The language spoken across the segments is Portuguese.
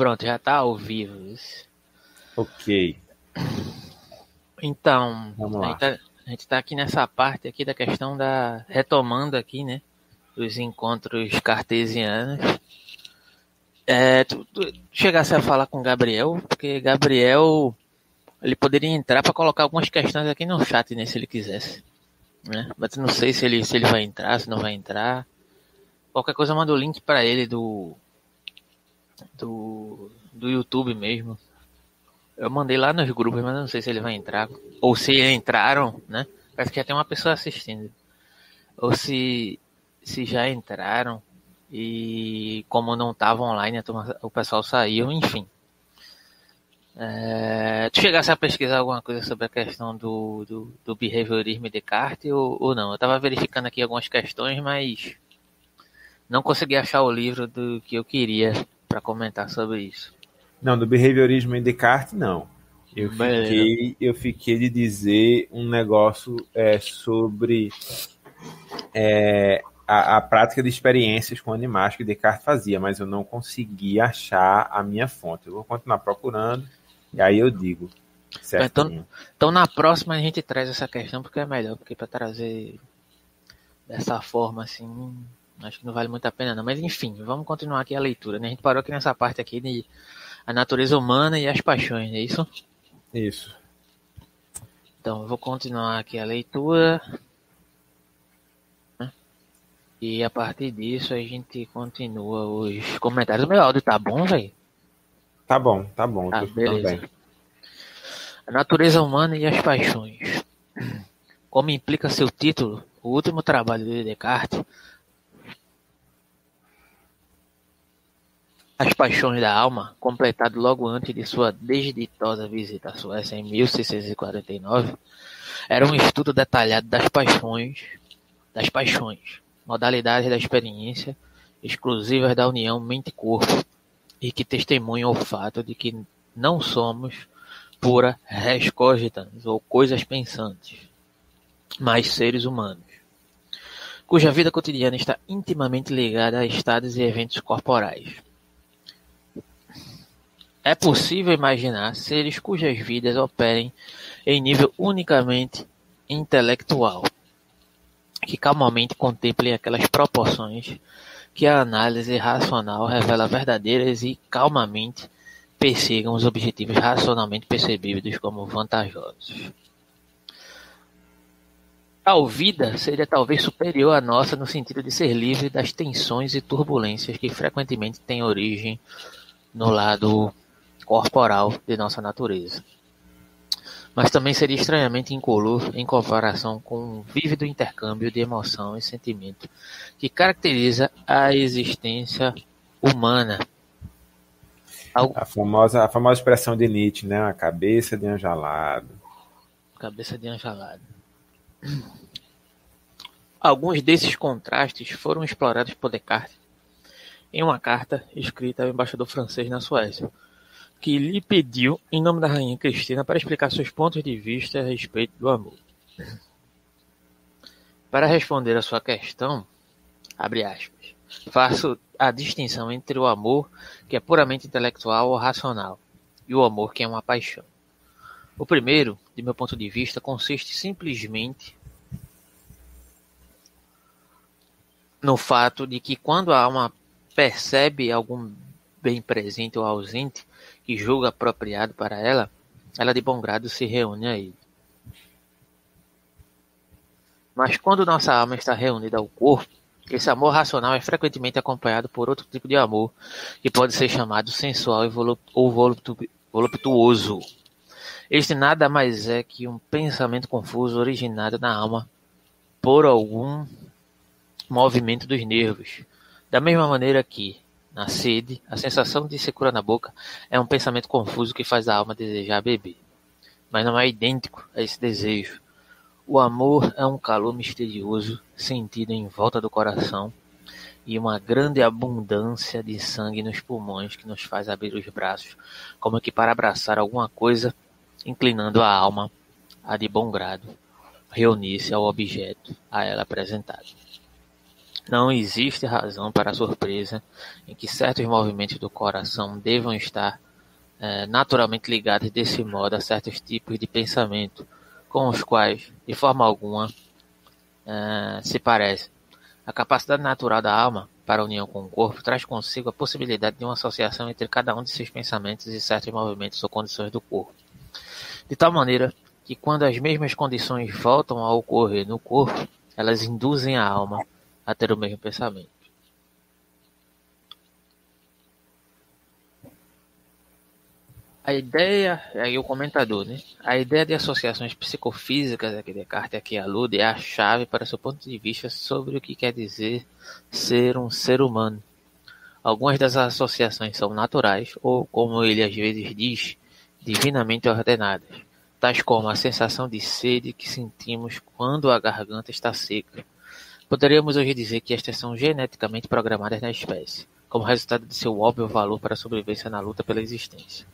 Pronto, já tá ao vivo. Ok. Então, Vamos a lá. gente, tá, a gente tá aqui nessa parte aqui da questão da retomando aqui, né, os encontros cartesianos. É, tu, tu chegasse a falar com o Gabriel, porque Gabriel ele poderia entrar para colocar algumas questões aqui no chat, né, se ele quisesse, né? Mas não sei se ele se ele vai entrar, se não vai entrar. Qualquer coisa manda o link para ele do do do YouTube mesmo. Eu mandei lá nos grupos, mas não sei se ele vai entrar. Ou se entraram, né? Parece que já tem uma pessoa assistindo. Ou se, se já entraram e como não tava online, o pessoal saiu, enfim. É, tu chegasse a pesquisar alguma coisa sobre a questão do, do, do behaviorismo e Descartes ou, ou não? Eu estava verificando aqui algumas questões, mas não consegui achar o livro do que eu queria para comentar sobre isso. Não, do behaviorismo em Descartes, não. Eu Beleza. fiquei, eu fiquei de dizer um negócio é, sobre é, a, a prática de experiências com animais que Descartes fazia, mas eu não consegui achar a minha fonte. Eu vou continuar procurando e aí eu digo. Certinho. Então na próxima a gente traz essa questão porque é melhor, porque para trazer dessa forma assim, acho que não vale muito a pena não. Mas enfim, vamos continuar aqui a leitura, né? A gente parou aqui nessa parte aqui de a natureza humana e as paixões, é isso? Isso. Então eu vou continuar aqui a leitura. né? E a partir disso a gente continua os comentários. O meu áudio tá bom, velho? Tá bom, tá bom. Escutando beleza. bem. A natureza humana e as paixões. Como implica seu título, o último trabalho de Descartes, As Paixões da Alma, completado logo antes de sua desditosa visita à Suécia em 1649, era um estudo detalhado das paixões, das paixões, modalidades da experiência exclusivas da união mente-corpo e que testemunham o fato de que não somos pura res cogitans, ou coisas pensantes, mas seres humanos, cuja vida cotidiana está intimamente ligada a estados e eventos corporais. É possível imaginar seres cujas vidas operem em nível unicamente intelectual, que calmamente contemplem aquelas proporções que a análise racional revela verdadeiras e calmamente persigam os objetivos racionalmente percebidos como vantajosos. Tal vida seria talvez superior à nossa no sentido de ser livre das tensões e turbulências que frequentemente têm origem no lado corporal de nossa natureza. Mas também seria estranhamente incolor em comparação com o vívido intercâmbio de emoção e sentimento que caracteriza a existência humana. Algo A famosa, a famosa expressão de Nietzsche, né? A cabeça de angelado. Cabeça de angelado. Alguns desses contrastes foram explorados por Descartes em uma carta escrita ao embaixador francês na Suécia, que lhe pediu, em nome da rainha Cristina, para explicar seus pontos de vista a respeito do amor. Para responder a sua questão, abre aspas, faço a distinção entre o amor, que é puramente intelectual ou racional, e o amor que é uma paixão. O primeiro, de meu ponto de vista, consiste simplesmente no fato de que quando a alma percebe algum bem presente ou ausente que julga apropriado para ela, ela de bom grado se reúne a ele. Mas quando nossa alma está reunida ao corpo, esse amor racional é frequentemente acompanhado por outro tipo de amor, que pode ser chamado sensual ou voluptu- voluptuoso. Este nada mais é que um pensamento confuso originado na alma por algum movimento dos nervos. Da mesma maneira que, na sede, a sensação de secura na boca é um pensamento confuso que faz a alma desejar beber. Mas não é idêntico a esse desejo. O amor é um calor misterioso sentido em volta do coração e uma grande abundância de sangue nos pulmões que nos faz abrir os braços, como que para abraçar alguma coisa, inclinando a alma a de bom grado reunir-se ao objeto a ela apresentado. Não existe razão para a surpresa em que certos movimentos do coração devam estar é, naturalmente ligados desse modo a certos tipos de pensamento, com os quais, de forma alguma, é, se parecem. A capacidade natural da alma para a união com o corpo traz consigo a possibilidade de uma associação entre cada um de seus pensamentos e certos movimentos ou condições do corpo. De tal maneira que quando as mesmas condições voltam a ocorrer no corpo, elas induzem a alma a ter o mesmo pensamento. A ideia, aí o comentador, né? A ideia de associações psicofísicas a que Descartes aqui alude é a chave para seu ponto de vista sobre o que quer dizer ser um ser humano. Algumas das associações são naturais ou, como ele às vezes diz, divinamente ordenadas, tais como a sensação de sede que sentimos quando a garganta está seca. Poderíamos hoje dizer que estas são geneticamente programadas na espécie, como resultado de seu óbvio valor para a sobrevivência na luta pela existência.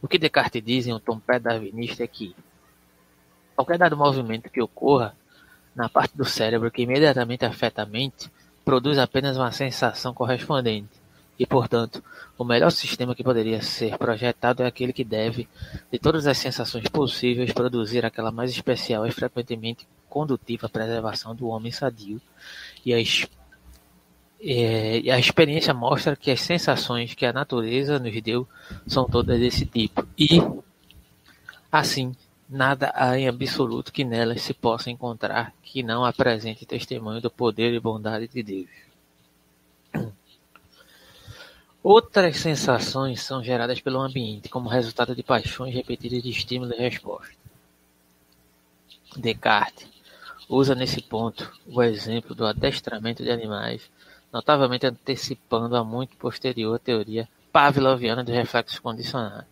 O que Descartes diz em um tom pré-darwinista é que qualquer dado movimento que ocorra na parte do cérebro que imediatamente afeta a mente produz apenas uma sensação correspondente, e, portanto, o melhor sistema que poderia ser projetado é aquele que deve, de todas as sensações possíveis, produzir aquela mais especial e frequentemente condutiva à preservação do homem sadio e a é, e a experiência mostra que as sensações que a natureza nos deu são todas desse tipo. E, assim, nada há em absoluto que nelas se possa encontrar que não apresente testemunho do poder e bondade de Deus. Outras sensações são geradas pelo ambiente como resultado de paixões repetidas de estímulo e resposta. Descartes usa nesse ponto o exemplo do adestramento de animais notavelmente antecipando a muito posterior teoria pavloviana dos reflexos condicionados.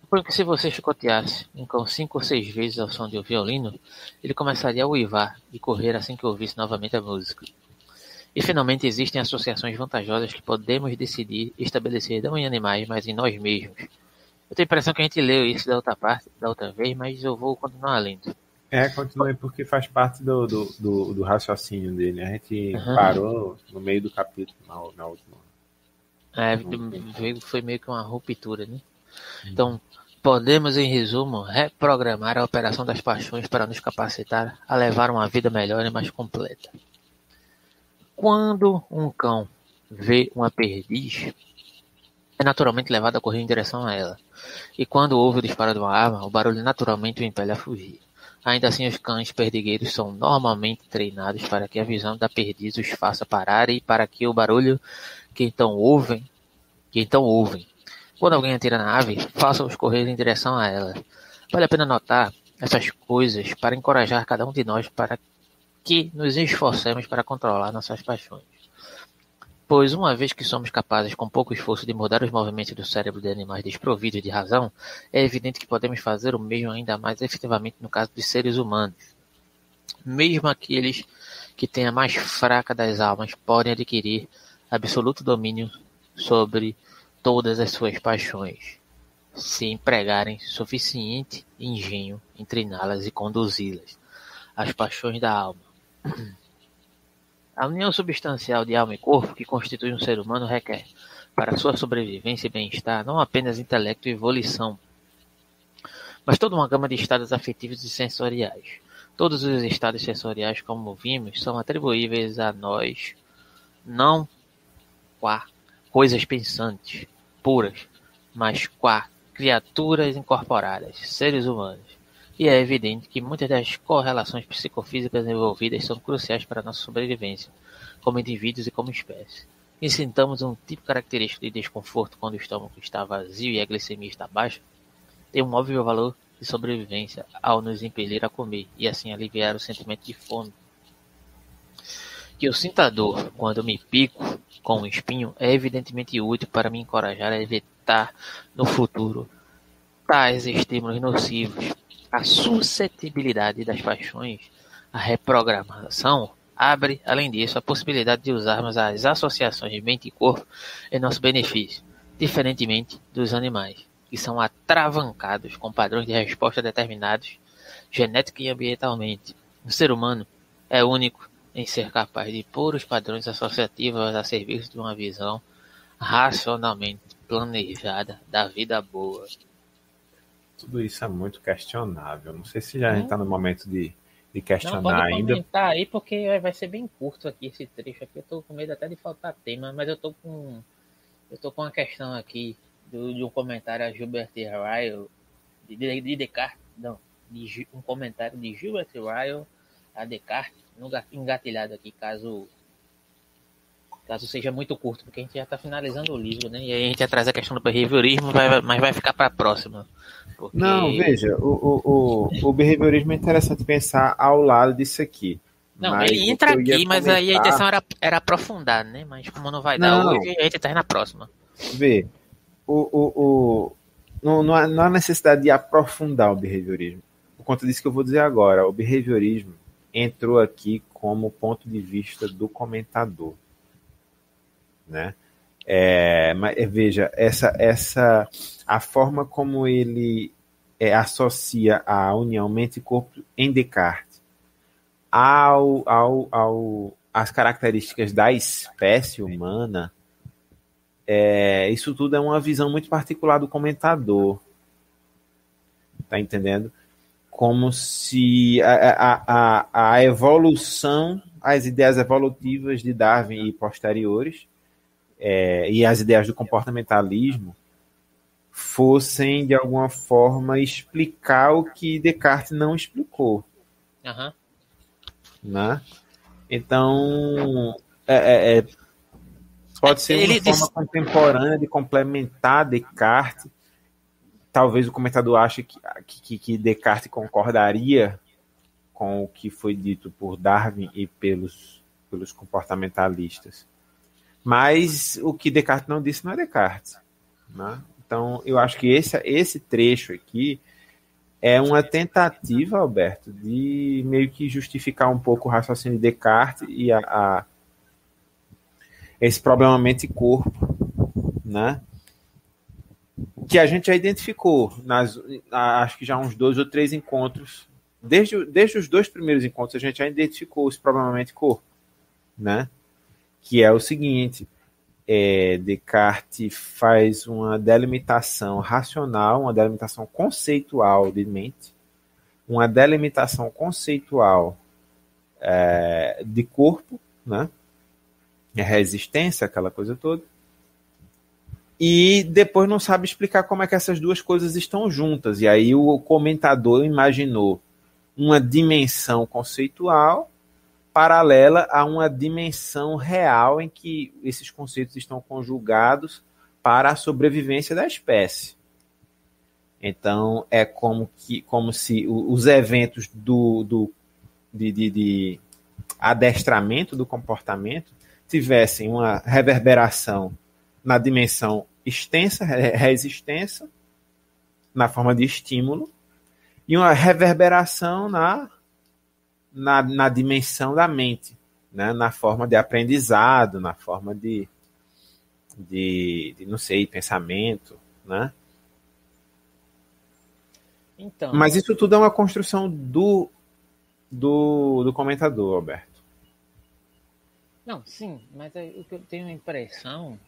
Suponho que se você chicoteasse cão cinco ou seis vezes ao som de um violino, ele começaria a uivar e correr assim que ouvisse novamente a música. E finalmente existem associações vantajosas que podemos decidir estabelecer não em animais, mas em nós mesmos. Eu tenho a impressão que a gente leu isso da outra parte, da outra vez, mas eu vou continuar lendo. É, continue porque faz parte do, do, do, do raciocínio dele. A gente uhum. parou no meio do capítulo na, na última. É, foi meio que uma ruptura, né? Então, podemos, em resumo, reprogramar a operação das paixões para nos capacitar a levar uma vida melhor e mais completa. Quando um cão vê uma perdiz, é naturalmente levado a correr em direção a ela. E quando ouve o disparo de uma arma, o barulho naturalmente o impele a fugir. Ainda assim os cães perdigueiros são normalmente treinados para que a visão da perdiz os faça parar e para que o barulho que então ouvem, que então ouvem, quando alguém atira na ave, faça-os correr em direção a ela. Vale a pena notar essas coisas para encorajar cada um de nós para que nos esforcemos para controlar nossas paixões. Pois, uma vez que somos capazes, com pouco esforço, de mudar os movimentos do cérebro de animais desprovidos de razão, é evidente que podemos fazer o mesmo ainda mais efetivamente no caso de seres humanos. Mesmo aqueles que têm a mais fraca das almas podem adquirir absoluto domínio sobre todas as suas paixões, se empregarem suficiente engenho em treiná-las e conduzi-las. As paixões da alma. A união substancial de alma e corpo que constitui um ser humano requer, para sua sobrevivência e bem-estar, não apenas intelecto e volição, mas toda uma gama de estados afetivos e sensoriais. Todos os estados sensoriais, como vimos, são atribuíveis a nós, não qua coisas pensantes, puras, mas qua criaturas incorporadas, seres humanos. E é evidente que muitas das correlações psicofísicas envolvidas são cruciais para a nossa sobrevivência, como indivíduos e como espécie. E sintamos um tipo característico de desconforto quando o estômago está vazio e a glicemia está baixa, tem um óbvio valor de sobrevivência ao nos impelir a comer e assim aliviar o sentimento de fome. Que eu sinta dor quando me pico com um espinho é evidentemente útil para me encorajar a evitar no futuro tais estímulos nocivos a suscetibilidade das paixões, a reprogramação, abre, além disso, a possibilidade de usarmos as associações de mente e corpo em nosso benefício, diferentemente dos animais, que são atravancados com padrões de resposta determinados genética e ambientalmente. O ser humano é único em ser capaz de pôr os padrões associativos a serviço de uma visão racionalmente planejada da vida boa. Tudo isso é muito questionável. Não sei se já a gente está no momento de, de questionar Não, pode ainda. comentar aí, porque vai ser bem curto aqui esse trecho aqui. Eu tô com medo até de faltar tema, mas eu tô com. Eu tô com uma questão aqui do, de um comentário a Gilbert Ryle, de, de, de Descartes, não, de, um comentário de Gilbert Ryle a Descartes, engatilhado aqui, caso caso seja muito curto, porque a gente já está finalizando o livro, né? E aí a gente atrasa a questão do behaviorismo, vai, mas vai ficar para a próxima. Porque... Não, veja, o, o, o, o behaviorismo é interessante pensar ao lado disso aqui. Não, ele entra aqui, comentar... mas aí a intenção era, era aprofundar, né? Mas como não vai não. dar hoje, a gente está na próxima. Vê, o, o, o, não, não, há, não há necessidade de aprofundar o behaviorismo. Por conta disso que eu vou dizer agora, o behaviorismo entrou aqui como ponto de vista do comentador né? É, mas é, veja essa essa a forma como ele é, associa a união mente e corpo em Descartes ao, ao, ao as características da espécie humana é, isso tudo é uma visão muito particular do comentador tá entendendo como se a, a, a, a evolução as ideias evolutivas de Darwin e posteriores é, e as ideias do comportamentalismo fossem, de alguma forma, explicar o que Descartes não explicou. Uhum. Né? Então, é, é, é pode ser uma forma contemporânea de complementar Descartes. Talvez o comentador ache que, que, que Descartes concordaria com o que foi dito por Darwin e pelos, pelos comportamentalistas. Mas o que Descartes não disse não é Descartes. Né? Então, eu acho que esse, esse trecho aqui é uma tentativa, Alberto, de meio que justificar um pouco o raciocínio de Descartes e a, a esse problema mente-corpo, né? Que a gente já identificou, nas, acho que já uns dois ou três encontros, desde, desde os dois primeiros encontros, a gente já identificou esse problema mente-corpo, né? Que é o seguinte: é, Descartes faz uma delimitação racional, uma delimitação conceitual de mente, uma delimitação conceitual é, de corpo, né? A resistência, aquela coisa toda. E depois não sabe explicar como é que essas duas coisas estão juntas. E aí o comentador imaginou uma dimensão conceitual paralela a uma dimensão real em que esses conceitos estão conjugados para a sobrevivência da espécie. Então é como que como se os eventos do, do de, de, de adestramento do comportamento tivessem uma reverberação na dimensão extensa, resistência, na forma de estímulo, e uma reverberação na na, na dimensão da mente, né? na forma de aprendizado, na forma de, de, de não sei, pensamento, né? Então, Mas isso tudo é uma construção do, do, do comentador, Alberto. Não, sim, mas o que eu tenho a impressão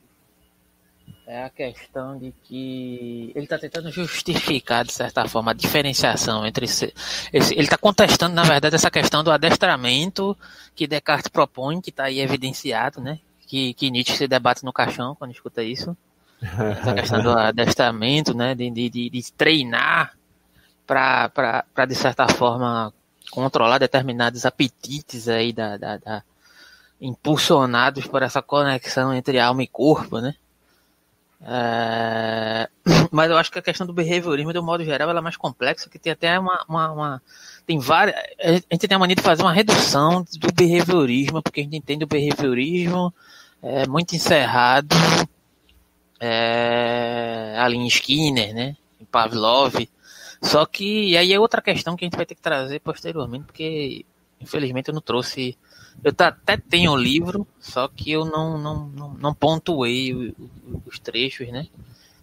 é a questão de que ele está tentando justificar, de certa forma, a diferenciação entre. Esse, ele está contestando, na verdade, essa questão do adestramento que Descartes propõe, que está aí evidenciado, né? Que, que Nietzsche se debate no caixão quando escuta isso. Essa questão do adestramento, né? De, de, de treinar para, de certa forma, controlar determinados apetites aí da, da, da impulsionados por essa conexão entre alma e corpo, né? É... Mas eu acho que a questão do behaviorismo, de um modo geral, ela é mais complexa, que tem até uma, uma, uma, Tem várias. A gente tem a mania de fazer uma redução do behaviorismo, porque a gente entende o behaviorismo é, muito encerrado é, ali em Skinner, né? Em Pavlov. Só que. Aí é outra questão que a gente vai ter que trazer posteriormente, porque infelizmente eu não trouxe eu até tenho o livro, só que eu não, não, não, não pontuei os trechos, né?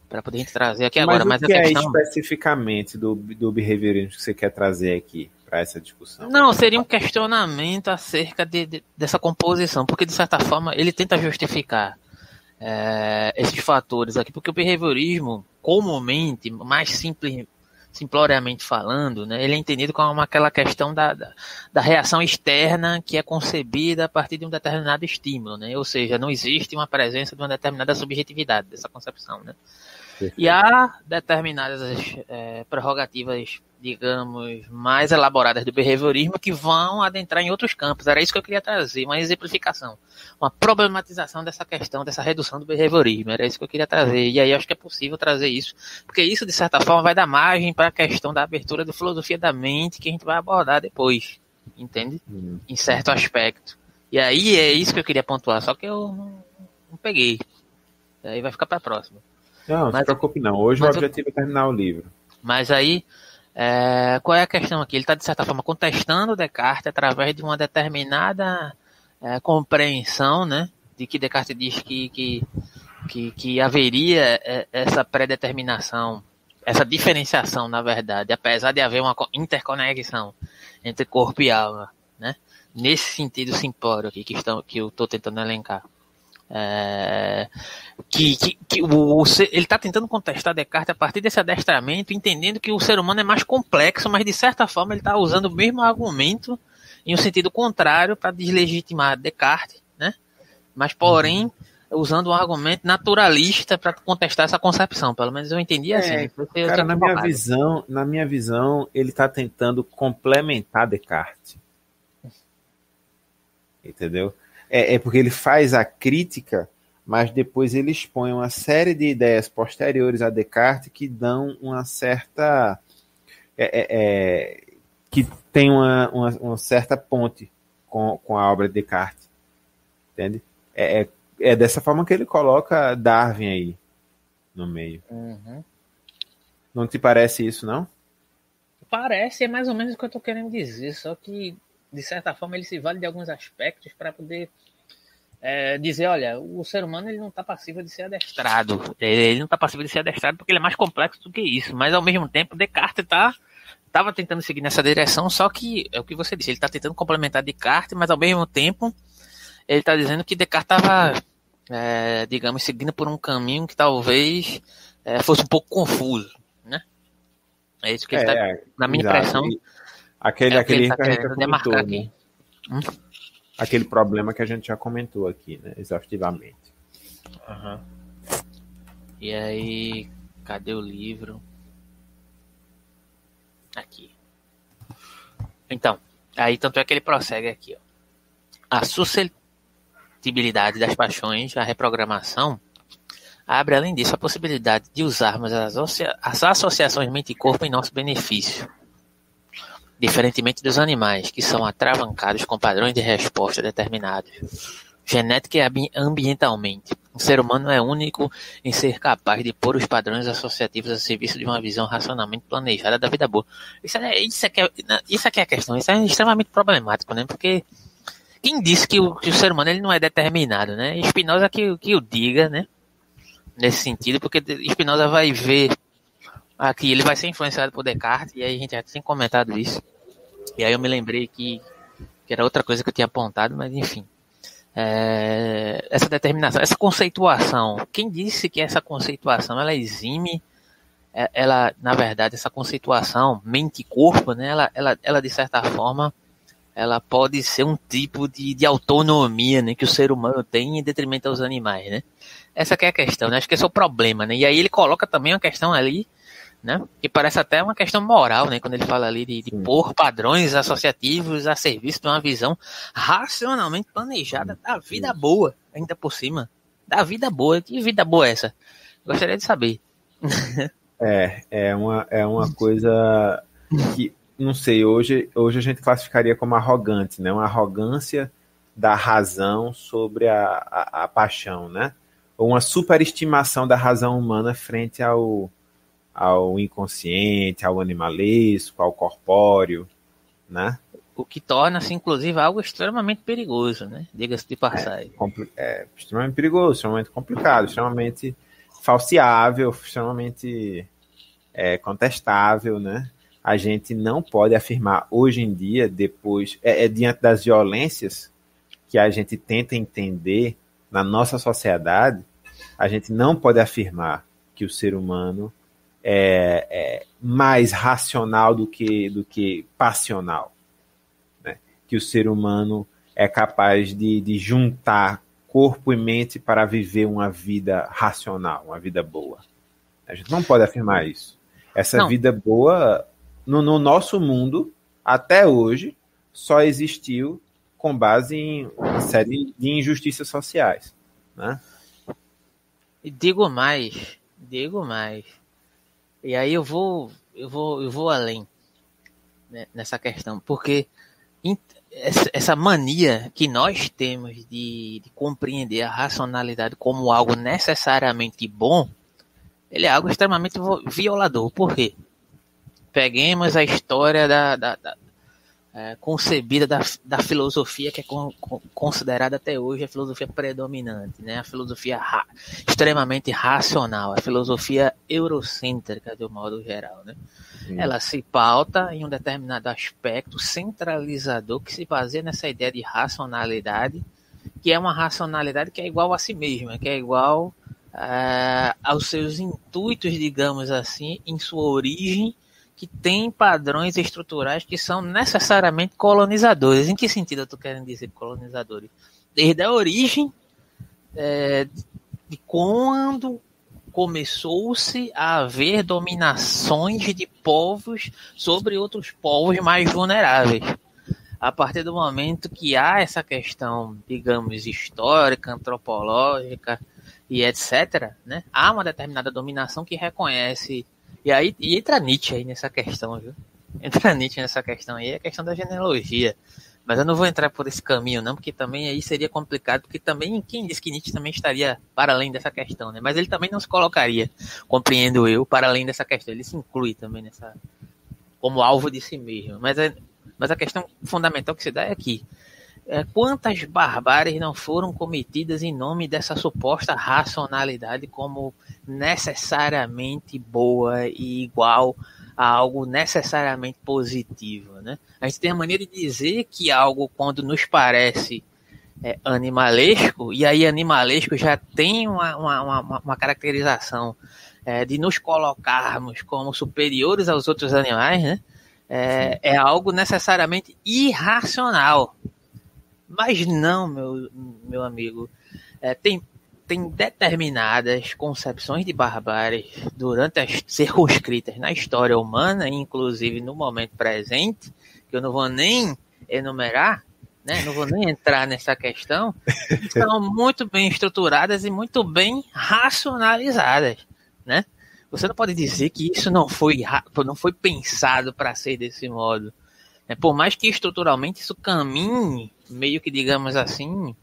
Para poder trazer aqui agora. Mas o que é questão... é especificamente do, do behaviorismo que você quer trazer aqui? para essa discussão. Não, seria um questionamento acerca de, de, dessa composição, porque de certa forma ele tenta justificar é, esses fatores aqui, porque o behaviorismo, comumente, mais simples, simploriamente falando, né, ele é entendido como aquela questão da, da, da, reação externa que é concebida a partir de um determinado estímulo, né, ou seja, não existe uma presença de uma determinada subjetividade dessa concepção, né. E há determinadas é, prerrogativas digamos, mais elaboradas do behaviorismo que vão adentrar em outros campos. Era isso que eu queria trazer, uma exemplificação, uma problematização dessa questão, dessa redução do behaviorismo. Era isso que eu queria trazer. E aí acho que é possível trazer isso, porque isso, de certa forma, vai dar margem para a questão da abertura da filosofia da mente que a gente vai abordar depois, entende? Uhum. Em certo aspecto. E aí é isso que eu queria pontuar, só que eu não, não peguei. E aí vai ficar para a próxima. Não, não se preocupe não. Hoje o objetivo eu... é terminar o livro. Mas aí é, qual é a questão aqui? Ele está, de certa forma, contestando Descartes através de uma determinada é, compreensão, né? De que Descartes diz que, que, que, que haveria é, essa predeterminação, essa diferenciação, na verdade, apesar de haver uma interconexão entre corpo e alma, né? Nesse sentido simplório aqui que, estão, que eu estou tentando elencar. É, que, que, que o, o, ele está tentando contestar Descartes a partir desse adestramento, entendendo que o ser humano é mais complexo, mas de certa forma ele está usando o mesmo argumento em um sentido contrário para deslegitimar Descartes, né? Mas porém usando um argumento naturalista para contestar essa concepção. Pelo menos eu entendi assim. É, cara, na minha visão, na minha visão, ele está tentando complementar Descartes. Entendeu? É, é porque ele faz a crítica, mas depois ele expõe uma série de ideias posteriores a Descartes que dão uma certa. É, é, é, que tem uma, uma, uma, certa ponte com, com a obra de Descartes. Entende? É, é, é, dessa forma que ele coloca Darwin aí no meio. Uhum. Não te parece isso, não? Parece, é mais ou menos o que eu estou querendo dizer, só que de certa forma, ele se vale de alguns aspectos para poder é, dizer, olha, o ser humano ele não está passível de ser adestrado. Ele não está passível de ser adestrado porque ele é mais complexo do que isso. Mas ao mesmo tempo, Descartes estava tentando seguir nessa direção, só que é o que você disse, ele está tentando complementar Descartes, mas ao mesmo tempo ele está dizendo que Descartes estava, é, digamos, seguindo por um caminho que talvez é, fosse um pouco confuso, né? É isso que ele está, é, na minha exato. impressão. Aquele, é aquele que, tá que a gente já comentou, né? Hum? Aquele problema que a gente já comentou aqui, né? Exaustivamente. Uhum. E aí, cadê o livro? Aqui. Então, aí tanto é que ele prossegue aqui, ó. A suscetibilidade das paixões, a reprogramação, abre além disso a possibilidade de usarmos as, as associações mente e corpo em nosso benefício diferentemente dos animais, que são atravancados com padrões de resposta determinados, genética e ambientalmente. O ser humano é único em ser capaz de pôr os padrões associativos a serviço de uma visão racionalmente planejada da vida boa. Isso é, isso é, é isso é a questão, isso é extremamente problemático, né? Porque quem disse que o, que o ser humano ele não é determinado, né? Spinoza que, que o diga, né? Nesse sentido, porque Spinoza vai ver aqui ele vai ser influenciado por Descartes, e aí a gente já tinha comentado isso. E aí eu me lembrei que, que era outra coisa que eu tinha apontado, mas enfim. É, essa determinação, essa conceituação, quem disse que essa conceituação ela exime, é, ela, na verdade, essa conceituação, mente e corpo, né, ela, ela, ela de certa forma, ela pode ser um tipo de, de autonomia né, que o ser humano tem em detrimento aos animais, né? Essa é a questão, né? Acho que esse é o problema, né? E aí ele coloca também uma questão ali né? Que parece até uma questão moral, né? Quando ele fala ali de, de pôr padrões associativos a serviço de uma visão racionalmente planejada da vida boa, ainda por cima. Da vida boa. Que vida boa é essa? Gostaria de saber. é, é uma, é uma coisa que, não sei, hoje, hoje a gente classificaria como arrogante, né? Uma arrogância da razão sobre a, a, a paixão, né? Ou uma superestimação da razão humana frente ao, ao inconsciente, ao animalesco, ao corpóreo, né? O que torna-se, inclusive, algo extremamente perigoso, né? Diga-se de passagem. É, é, extremamente perigoso, extremamente complicado, extremamente falseável, extremamente é, contestável, né? a gente não pode afirmar hoje em dia, depois, é, é diante das violências que a gente tenta entender na nossa sociedade, a gente não pode afirmar que o ser humano é, é mais racional do que, do que passional. Né? Que o ser humano é capaz de, de juntar corpo e mente para viver uma vida racional, uma vida boa. A gente não pode afirmar isso. Essa não. vida boa no, no nosso mundo, até hoje, só existiu com base em uma série de injustiças sociais. Né? E digo mais, digo mais. E aí eu vou, eu vou, eu vou além né, nessa questão, porque essa mania que nós temos de, de, compreender a racionalidade como algo necessariamente bom, ele é algo extremamente violador. Por quê? peguemos a história da, da, da é, concebida da, da filosofia que é con, con, considerada até hoje a filosofia predominante, né? A filosofia ra, extremamente racional, a filosofia eurocêntrica de um modo geral, né? Ela se pauta em um determinado aspecto centralizador que se baseia nessa ideia de racionalidade, que é uma racionalidade que é igual a si mesma, que é igual uh, aos seus intuitos, digamos assim, em sua origem que tem padrões estruturais que são necessariamente colonizadores. Em que sentido eu estou querendo dizer colonizadores? Desde a origem é, de quando começou-se a haver dominações de povos sobre outros povos mais vulneráveis. A partir do momento que há essa questão, digamos, histórica, antropológica e etc., né, há uma determinada dominação que reconhece e aí e entra Nietzsche aí nessa questão, viu? Entra Nietzsche nessa questão aí, é a questão da genealogia. Mas eu não vou entrar por esse caminho, não, porque também aí seria complicado, porque também, quem diz que Nietzsche também estaria para além dessa questão, né? Mas ele também não se colocaria, compreendo eu, para além dessa questão. Ele se inclui também nessa, como alvo de si mesmo. Mas, é, mas a questão fundamental que se dá é aqui. É, quantas barbáries não foram cometidas em nome dessa suposta racionalidade como necessariamente boa e igual a algo necessariamente positivo, né? A gente tem a maneira de dizer que algo quando nos parece é, animalesco, e aí animalesco já tem uma, uma, uma, uma caracterização é, de nos colocarmos como superiores aos outros animais, né? É, é algo necessariamente irracional. Mas não, meu, meu amigo. É, tem, tem determinadas concepções de barbárie durante as circunscritas na história humana, inclusive no momento presente, que eu não vou nem enumerar, né? Não vou nem entrar nessa questão, são muito bem estruturadas e muito bem racionalizadas, né? Você não pode dizer que isso não foi não foi pensado para ser desse modo. É, por mais que estruturalmente isso caminhe, meio que digamos assim,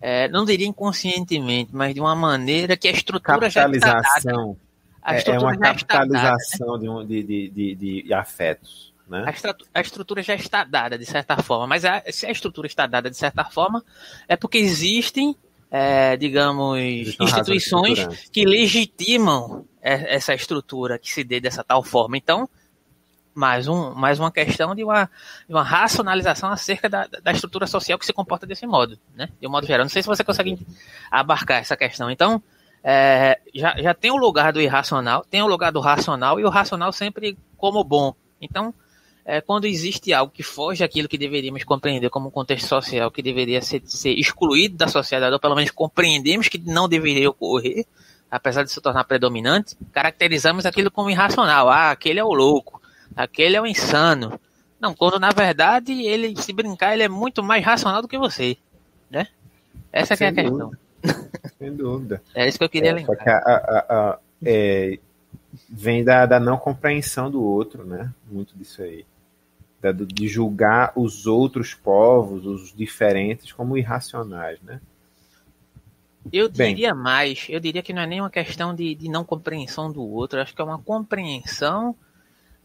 é, não diria inconscientemente, mas de uma maneira que a estrutura já está dada. A é, é uma capitalização dada, né? de, de, de, de, afetos. Né? A, a, estrutura já está dada, de certa forma, mas a, se a estrutura está dada de certa forma, é porque existem, é, digamos, instituições que legitimam essa estrutura que se dê dessa tal forma. Então, mais, um, mais uma questão de uma, de uma racionalização acerca da, da estrutura social que se comporta desse modo, né? De um modo geral. Não sei se você consegue abarcar essa questão. Então, é, já, já tem o lugar do irracional, tem o lugar do racional e o racional sempre como bom. Então, é, quando existe algo que foge daquilo que deveríamos compreender como um contexto social, que deveria ser, ser excluído da sociedade, ou pelo menos compreendemos que não deveria ocorrer, apesar de se tornar predominante, caracterizamos aquilo como irracional. Ah, aquele é o louco aquele é o insano. Não, quando na verdade ele, se brincar, ele é muito mais racional do que você, né? Essa é a questão. Sem dúvida. É isso que eu queria é, lembrar. Que a, a, a, é, vem da, da não compreensão do outro, né? Muito disso aí. Da, de julgar os outros povos, os diferentes, como irracionais, né? Eu diria Bem, mais, eu diria que não é nem uma questão de, de não compreensão do outro, acho que é uma compreensão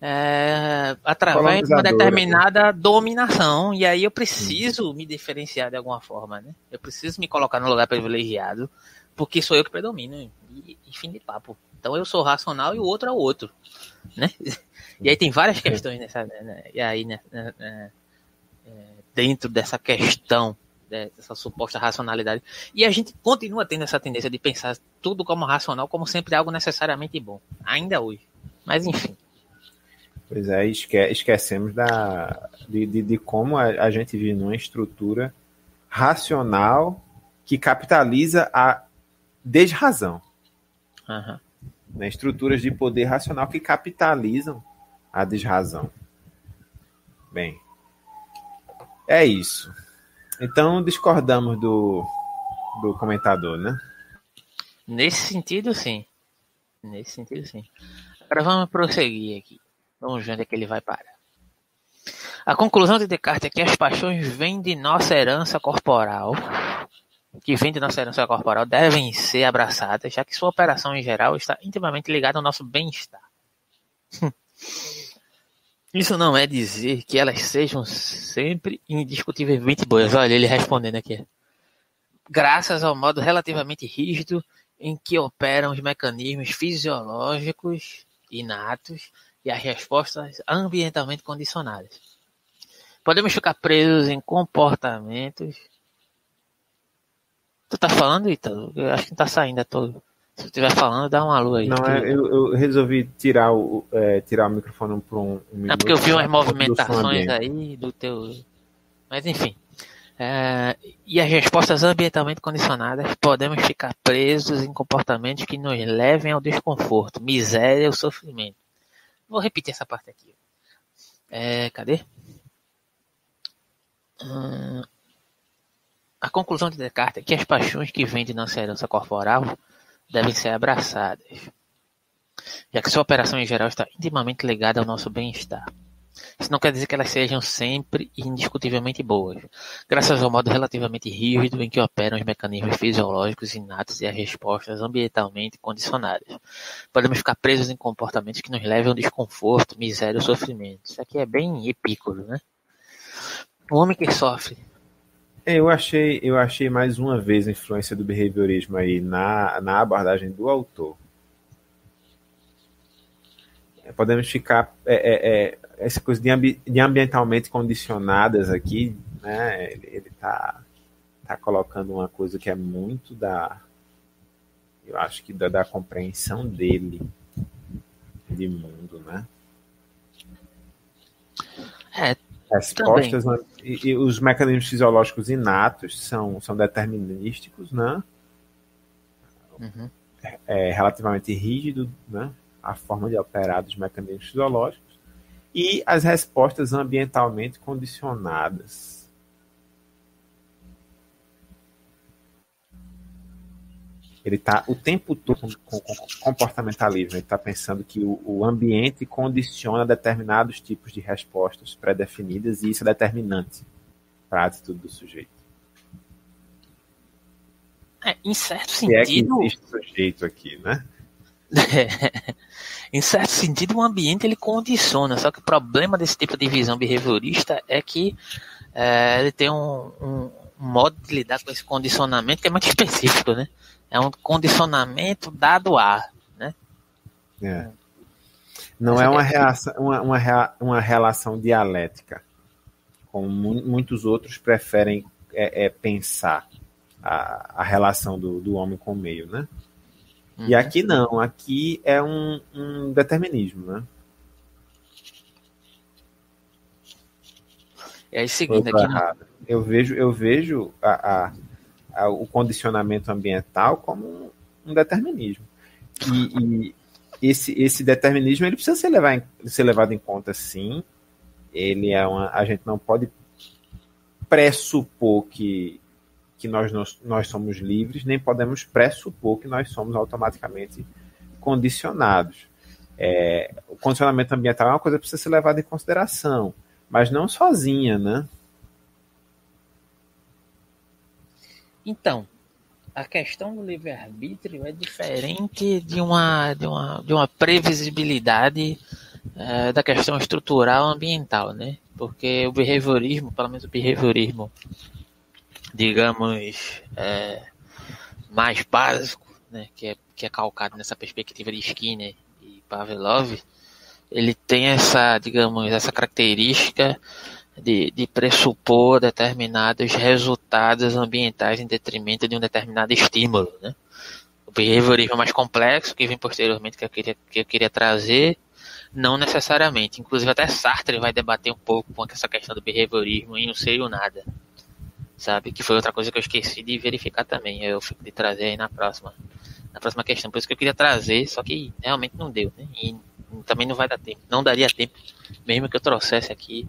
é, através de uma determinada dominação. E aí eu preciso me diferenciar de alguma forma, né? Eu preciso me colocar no lugar privilegiado porque sou eu que predomino. E, e fim de papo. Então eu sou racional e o outro é o outro, né? E aí tem várias questões nessa, né? e aí né, né, né, é, dentro dessa questão dessa suposta racionalidade. E a gente continua tendo essa tendência de pensar tudo como racional, como sempre algo necessariamente bom, ainda hoje. Mas enfim. Pois é, esque esquecemos da, de, de, de como a, a, gente vive numa estrutura racional que capitaliza a desrazão. Uhum. Né? Estruturas de poder racional que capitalizam a desrazão. Bem, é isso. Então discordamos do, do comentador, né? Nesse sentido, sim. Nesse sentido, sim. Agora vamos prosseguir aqui. Vamos ver onde é que ele vai parar. A conclusão de Descartes é que as paixões vêm de nossa herança corporal, que vêm de nossa herança corporal, devem ser abraçadas, já que sua operação em geral está intimamente ligada ao nosso bem-estar. Isso não é dizer que elas sejam sempre indiscutivelmente boas. Olha, ele respondendo aqui. Graças ao modo relativamente rígido em que operam os mecanismos fisiológicos inatos e as respostas ambientalmente condicionadas. Podemos ficar presos em comportamentos. Tu tá falando, Ítalo? Eu acho que não tá saindo, é todo. Se tu estiver falando, dá uma lua aí. Não, é, eu, eu, resolvi tirar o, é, tirar o microfone por um, um minuto. É porque eu vi umas movimentações aí do teu. Mas enfim. É, e as respostas ambientalmente condicionadas podemos ficar presos em comportamentos que nos levem ao desconforto, miséria ou sofrimento. Vou repetir essa parte aqui. É, cadê? Hum, a conclusão de Descartes é que as paixões que vêm de nossa herança corporal devem ser abraçadas, já que sua operação em geral está intimamente ligada ao nosso bem-estar. Isso não quer dizer que elas sejam sempre e indiscutivelmente boas, graças ao modo relativamente rígido em que operam os mecanismos fisiológicos inatos e as respostas ambientalmente condicionadas. Podemos ficar presos em comportamentos que nos levem ao desconforto, miséria ou sofrimento. Isso aqui é bem epícoro, né? O homem que sofre. Eu achei, eu achei mais uma vez a influência do behaviorismo aí na, na abordagem do autor podemos ficar é, é, é, essa coisa de, ambi de, ambientalmente condicionadas aqui, né? Ele está tá colocando uma coisa que é muito da, eu acho que da, da compreensão dele de mundo, né? É, Respostas e, e, os mecanismos fisiológicos inatos são, são determinísticos, né? Uhum. É, é relativamente rígido, né? a forma de operar dos mecanismos fisiológicos e as respostas ambientalmente condicionadas. Ele está o tempo todo com, comportamentalismo. Ele está pensando que o, o, ambiente condiciona determinados tipos de respostas pré-definidas e isso é determinante para a atitude do sujeito. É, em certo sentido. é que existe sujeito aqui, né? em certo sentido, o ambiente ele condiciona. Só que o problema desse tipo de visão behaviorista é que é, ele tem um, um, modo de lidar com esse condicionamento que é muito específico, né? É um condicionamento dado a, né? É. Não é uma, reação, uma, uma, uma relação dialética, como muitos outros preferem é, é pensar a, a relação do, do homem com o meio, né? Uhum. E aqui não, aqui é um, um determinismo, né? E aí, seguindo aqui. No... Eu vejo, eu vejo a, a, a, o condicionamento ambiental como um, um determinismo. E, e, esse, esse determinismo ele precisa ser, levar em, ser levado em conta, sim. Ele é uma, a gente não pode pressupor que que nós, nós, nós somos livres, nem podemos pressupor que nós somos automaticamente condicionados. É, o condicionamento ambiental é uma coisa que precisa ser levada em consideração, mas não sozinha, né? Então, a questão do livre-arbítrio é diferente de uma, de uma, de uma previsibilidade é, da questão estrutural ambiental, né? Porque o behaviorismo, pelo menos o behaviorismo digamos, é, mais básico, né, que, é, que é calcado nessa perspectiva de Skinner e Pavlov, ele tem essa, digamos, essa característica de, de pressupor determinados resultados ambientais em detrimento de um determinado estímulo, né? O behaviorismo mais complexo, que vem posteriormente, que eu queria, que eu queria trazer, não necessariamente. Inclusive até Sartre vai debater um pouco com essa questão do behaviorismo em Um Sei o Nada. Sabe? Que foi outra coisa que eu esqueci de verificar também. Eu fico de trazer aí na próxima, na próxima questão. Por isso que eu queria trazer, só que realmente não deu, né? E também não vai dar tempo. Não daria tempo, mesmo que eu trouxesse aqui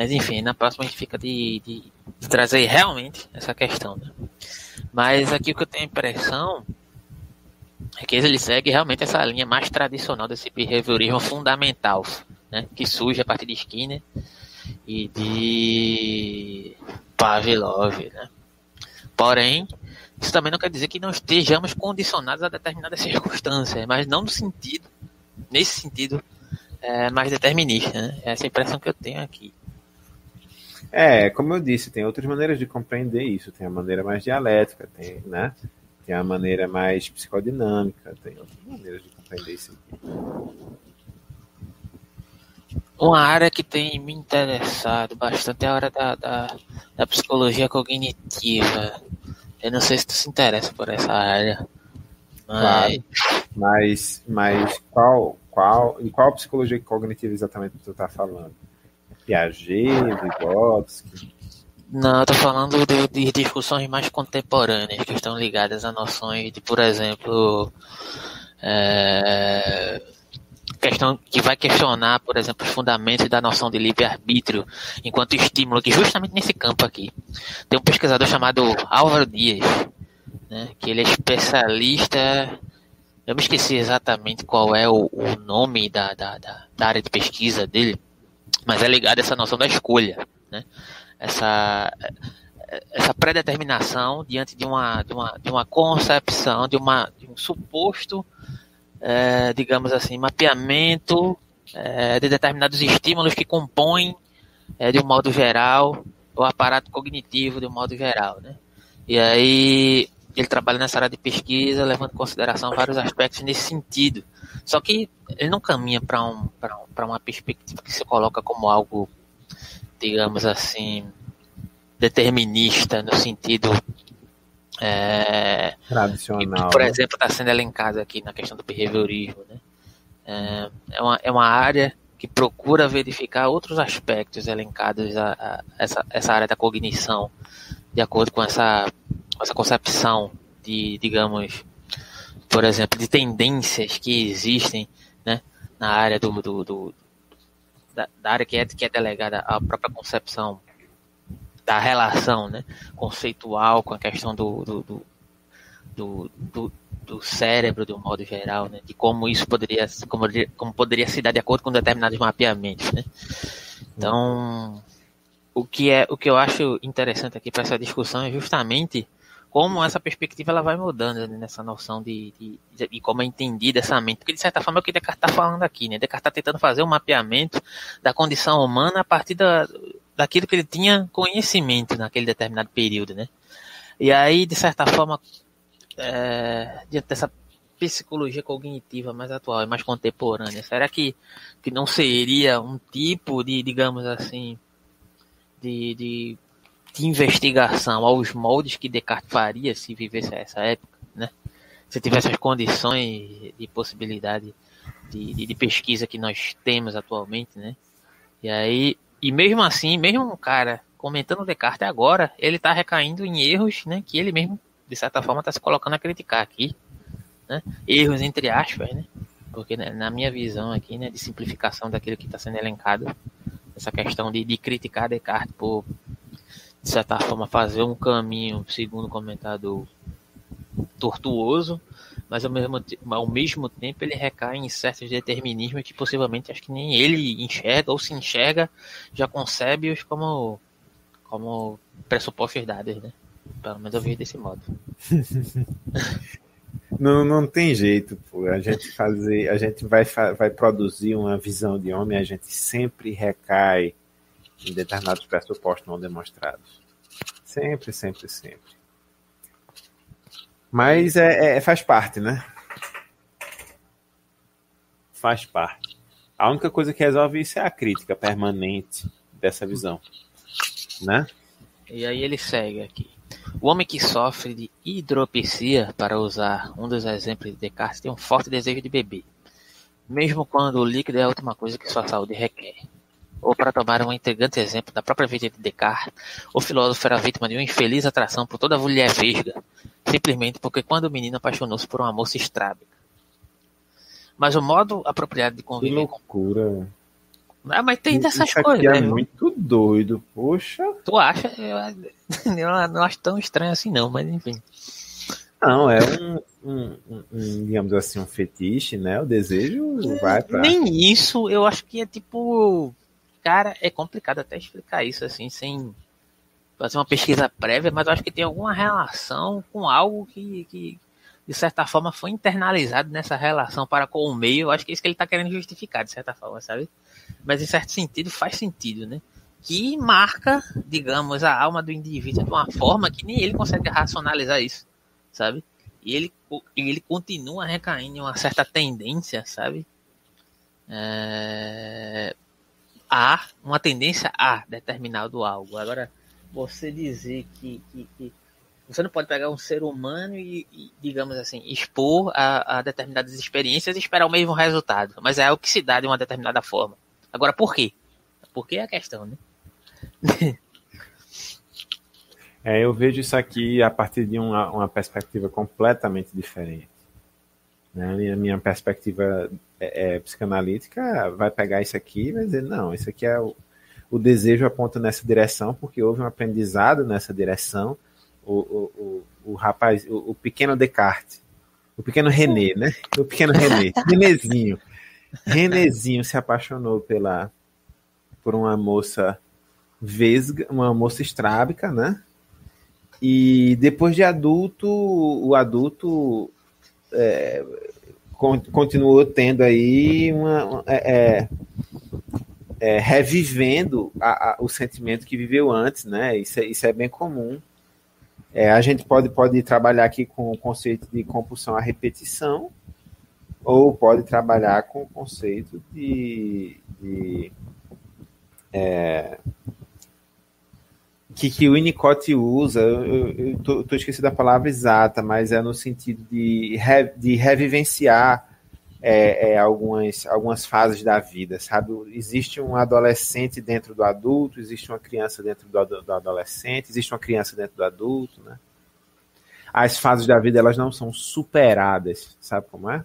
mas enfim, na próxima a gente fica de, de, de trazer realmente essa questão. Né? Mas aqui o que eu tenho a impressão é que ele segue realmente essa linha mais tradicional desse behaviorismo fundamental, né? que surge a partir de Skinner e de Pavlov. Né? Porém, isso também não quer dizer que não estejamos condicionados a determinadas circunstâncias, mas não no sentido, nesse sentido é, mais determinista. Né? Essa é a impressão que eu tenho aqui. É, como eu disse, tem outras maneiras de compreender isso. Tem a maneira mais dialética, tem, né? Tem a maneira mais psicodinâmica, tem outras maneiras de compreender isso. Uma área que tem me interessado bastante é a área da, da, da psicologia cognitiva. Eu não sei se tu se interessa por essa área. Mas... Claro. Mas, mas qual, qual, em qual psicologia cognitiva exatamente tu está falando? Piaget, Vygotsky? Não, eu tô falando de, de, discussões mais contemporâneas que estão ligadas a noções de, por exemplo, é, questão que vai questionar, por exemplo, os fundamentos da noção de livre-arbítrio enquanto estímulo, que justamente nesse campo aqui. Tem um pesquisador chamado Álvaro Dias, né, que ele é especialista, eu me esqueci exatamente qual é o, o nome da, da, da, da área de pesquisa dele, mas é ligado a essa noção da escolha, né? Essa essa predeterminação diante de uma, de uma, de uma concepção, de, uma, de um suposto, é, digamos assim, mapeamento é, de determinados estímulos que compõem, é, de um modo geral, o aparato cognitivo de um modo geral. Né? E aí ele trabalha nessa área de pesquisa, levando em consideração vários aspectos nesse sentido. Só que ele não caminha para um, um, uma perspectiva que se coloca como algo, digamos assim, determinista, no sentido. É, Tradicional. Que, por né? exemplo, está sendo elencado aqui na questão do behaviorismo. Né? É, é, uma, é uma área que procura verificar outros aspectos elencados a, a essa, essa área da cognição, de acordo com essa, essa concepção de, digamos, por exemplo, de tendências que existem né, na área do, do, do da, da, área que é, que é delegada à própria concepção da relação né, conceitual com a questão do, do, do, do, do, cérebro de um modo geral, né, de como isso poderia, como, como poderia se dar de acordo com determinados mapeamentos. Né. Então, o que, é, o que eu acho interessante aqui para essa discussão é justamente como essa perspectiva ela vai mudando né, nessa noção de, de, de, como é entendida essa mente. Porque, de certa forma, é o que Descartes está falando aqui. Né? Descartes está tentando fazer um mapeamento da condição humana a partir da, daquilo que ele tinha conhecimento naquele determinado período. Né? E aí, de certa forma, é, diante dessa psicologia cognitiva mais atual e mais contemporânea, será que, que não seria um tipo de, digamos assim, de, de de investigação aos moldes que Descartes faria se vivesse essa época, né? Se tivesse as condições de possibilidade de, de, de, pesquisa que nós temos atualmente, né? E aí, e mesmo assim, mesmo um cara comentando Descartes agora, ele está recaindo em erros, né? Que ele mesmo, de certa forma, está se colocando a criticar aqui, né? Erros entre aspas, né? Porque né, na minha visão aqui, né, de simplificação daquilo que está sendo elencado, essa questão de, de criticar Descartes por de certa forma, fazer um caminho, segundo o comentador, tortuoso, mas ao mesmo, ao mesmo tempo ele recai em certos determinismos que possivelmente acho que nem ele enxerga, ou se enxerga, já concebe-os como, como pressupostos dados, né? Pelo menos eu vejo desse modo. Não, não tem jeito, pô. A gente fazer, a gente vai, vai produzir uma visão de homem, a gente sempre recai em determinados pressupostos não demonstrados. Sempre, sempre, sempre. Mas é, é, faz parte, né? Faz parte. A única coisa que resolve isso é a crítica permanente dessa visão, né? E aí ele segue aqui. O homem que sofre de hidropisia, para usar um dos exemplos de Descartes, tem um forte desejo de beber, mesmo quando o líquido é a última coisa que sua saúde requer. Ou para tomar um intrigante exemplo da própria vida de Descartes, o filósofo era vítima de uma infeliz atração por toda a mulher vesga, simplesmente porque quando o menino apaixonou-se por uma moça estrábica. Mas o modo apropriado de conviver. Que loucura. Ah, mas tem dessas Isso coisas. é né? muito doido, poxa. Tu acha? Eu, eu não acho tão estranho assim, não, mas enfim. Não, é um, um, um- um, digamos assim, um fetiche, né? O desejo vai pra. Nem isso, eu acho que é tipo. Cara, é complicado até explicar isso assim, sem fazer uma pesquisa prévia, mas eu acho que tem alguma relação com algo que, que de certa forma, foi internalizado nessa relação para com o meio. Eu acho que é isso que ele está querendo justificar, de certa forma, sabe? Mas em certo sentido faz sentido, né? Que marca, digamos, a alma do indivíduo de uma forma que nem ele consegue racionalizar isso, sabe? E ele, ele continua recaindo em uma certa tendência, sabe? É... A, uma tendência a determinado algo. Agora, você dizer que, que, que você não pode pegar um ser humano e, e digamos assim, expor a, a, determinadas experiências e esperar o mesmo resultado. Mas é algo que se dá de uma determinada forma. Agora, por quê? Por que é a questão, né? é, eu vejo isso aqui a partir de uma, uma perspectiva completamente diferente. Né? A minha perspectiva é, é, psicanalítica vai pegar isso aqui e vai dizer, não, isso aqui é o, o desejo aponta nessa direção, porque houve um aprendizado nessa direção. O, o, o, o rapaz, o, o, pequeno Descartes, o pequeno René, né? O pequeno René, Renézinho. Renézinho se apaixonou pela por uma moça vesga, uma moça estrábica, né? E depois de adulto, o adulto é, continuou tendo aí uma, uma é, é, revivendo a, a, o sentimento que viveu antes, né? Isso é, isso é bem comum. É, a gente pode, pode trabalhar aqui com o conceito de compulsão à repetição, ou pode trabalhar com o conceito de, de é, que, que o Winnicott usa, eu estou esquecendo da palavra exata, mas é no sentido de, re, de revivenciar é, é, algumas, algumas fases da vida, sabe? Existe um adolescente dentro do adulto, existe uma criança dentro do, do adolescente, existe uma criança dentro do adulto, né? As fases da vida, elas não são superadas, sabe como é?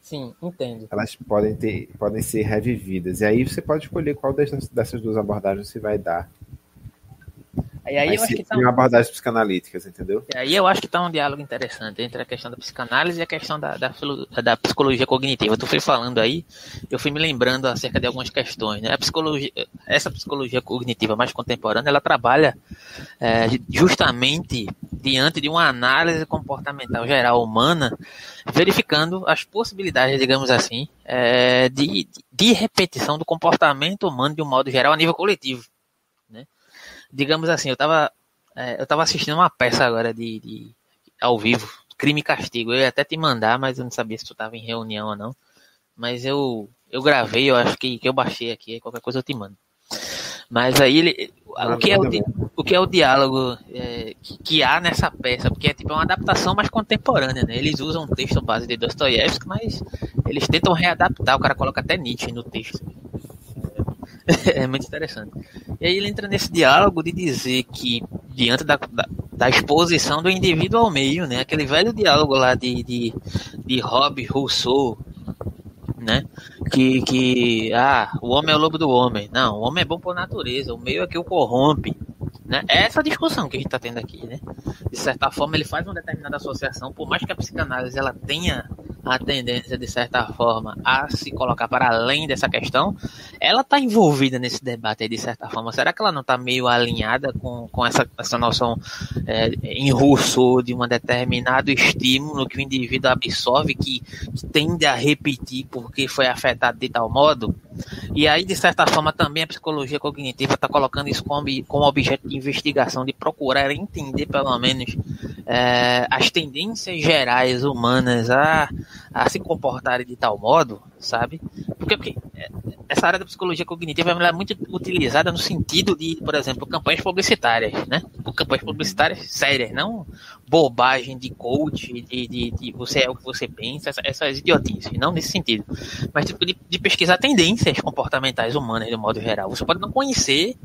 Sim, entendo. Elas podem, ter, podem ser revividas. E aí você pode escolher qual dessas, dessas duas abordagens você vai dar. E aí, eu acho que tá um... abordagens psicanalíticas, entendeu? E aí eu acho que está um diálogo interessante entre a questão da psicanálise e a questão da, da, da, psicologia cognitiva. Tu foi falando aí, eu fui me lembrando acerca de algumas questões. Né? A psicologia, essa psicologia cognitiva mais contemporânea, ela trabalha é, justamente diante de uma análise comportamental geral humana, verificando as possibilidades, digamos assim, é, de, de repetição do comportamento humano de um modo geral a nível coletivo digamos assim, eu tava, é, eu tava assistindo uma peça agora de, de, ao vivo, Crime e Castigo. Eu ia até te mandar, mas eu não sabia se tu tava em reunião ou não. Mas eu, eu gravei, eu acho que, que eu baixei aqui, qualquer coisa eu te mando. Mas aí ele, o, que é o, o que é o diálogo é, que, que, há nessa peça? Porque é tipo uma adaptação mais contemporânea, né? Eles usam um texto base de Dostoiévski, mas eles tentam readaptar, o cara coloca até Nietzsche no texto. é muito interessante. E aí ele entra nesse diálogo de dizer que, diante da, da, da exposição do indivíduo ao meio, né? Aquele velho diálogo lá de, de, de Rob Rousseau, né? Que, que, ah, o homem é o lobo do homem. Não, o homem é bom por natureza, o meio é que o corrompe. Né? É essa discussão que a gente está tendo aqui, né? De certa forma, ele faz uma determinada associação, por mais que a psicanálise ela tenha a tendência, de certa forma, a se colocar para além dessa questão, ela está envolvida nesse debate aí, de certa forma. Será que ela não está meio alinhada com, com essa, essa noção é, em Rousseau de um determinado estímulo que o indivíduo absorve, que, que tende a repetir porque foi afetado de tal modo? E aí, de certa forma, também a psicologia cognitiva está colocando isso como, como objeto de investigação, de procurar entender, pelo menos, é, as tendências gerais humanas a, a se comportarem de tal modo, sabe? Porque, porque é, essa área da psicologia cognitiva é muito utilizada no sentido de, por exemplo, campanhas publicitárias, né? Campanhas publicitárias sérias, não bobagem de coach, de, de, de você é o que você pensa, essas, essas idiotices, não nesse sentido. Mas tipo, de, de, pesquisar tendências comportamentais humanas de modo geral. Você pode não conhecer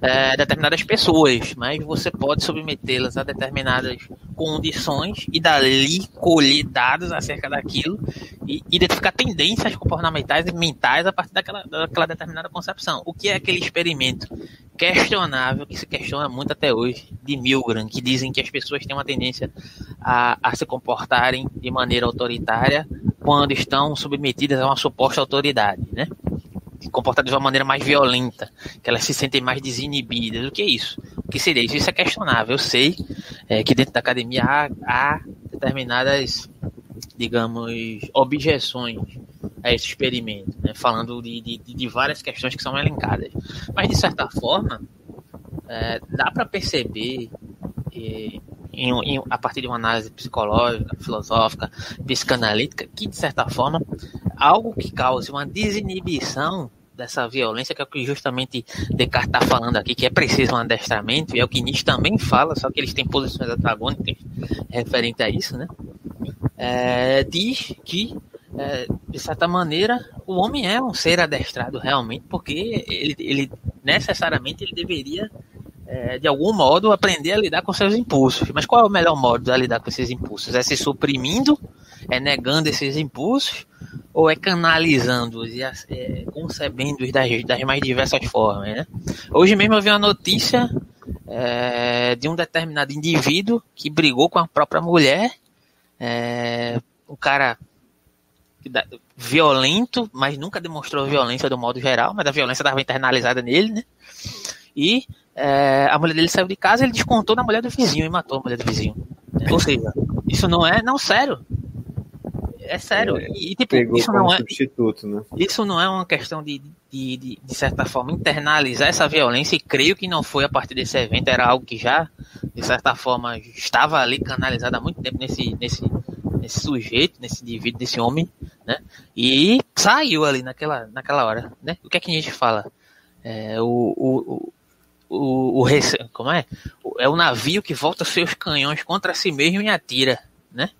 é, determinadas pessoas, mas você pode submetê-las a determinadas condições e dali colher dados acerca daquilo e identificar tendências comportamentais e mentais a partir daquela, daquela determinada concepção. O que é aquele experimento questionável que se questiona muito até hoje de Milgram, que dizem que as pessoas têm uma tendência a, a se comportarem de maneira autoritária quando estão submetidas a uma suposta autoridade, né? Comportar de uma maneira mais violenta, que elas se sentem mais desinibidas. O que é isso? O que seria isso? Isso é questionável. Eu sei é, que dentro da academia há, há determinadas, digamos, objeções a esse experimento, né? falando de, de, de, várias questões que são elencadas. Mas, de certa forma, é, dá para perceber, em, em, a partir de uma análise psicológica, filosófica, psicanalítica, que, de certa forma, algo que cause uma desinibição dessa violência, que é o que justamente Descartes está falando aqui, que é preciso um adestramento, e é o que Nietzsche também fala, só que eles têm posições antagônicas referente a isso, né? É, diz que é, de certa maneira, o homem é um ser adestrado realmente, porque ele, ele necessariamente ele deveria, é, de algum modo, aprender a lidar com seus impulsos. Mas qual é o melhor modo de lidar com esses impulsos? É se suprimindo, é negando esses impulsos, ou é canalizando-os e é, concebendo-os das, das, mais diversas formas? Né? Hoje mesmo eu vi uma notícia é, de um determinado indivíduo que brigou com a própria mulher. É, o cara violento, mas nunca demonstrou violência do modo geral, mas a violência estava internalizada nele, né? E é, a mulher dele saiu de casa, ele descontou na mulher do vizinho e matou a mulher do vizinho. Ou seja, isso não é, não sério. É sério. É, e tipo, isso não é substituto, né? Isso não é uma questão de, de, de, de, certa forma, internalizar essa violência, e creio que não foi a partir desse evento, era algo que já, de certa forma, estava ali canalizado há muito tempo nesse, nesse, nesse sujeito, nesse indivíduo, nesse homem, né? E saiu ali naquela, naquela hora, né? O que é que a gente fala? É, o, o, o, o, como é? É o navio que volta seus canhões contra si mesmo e atira, né?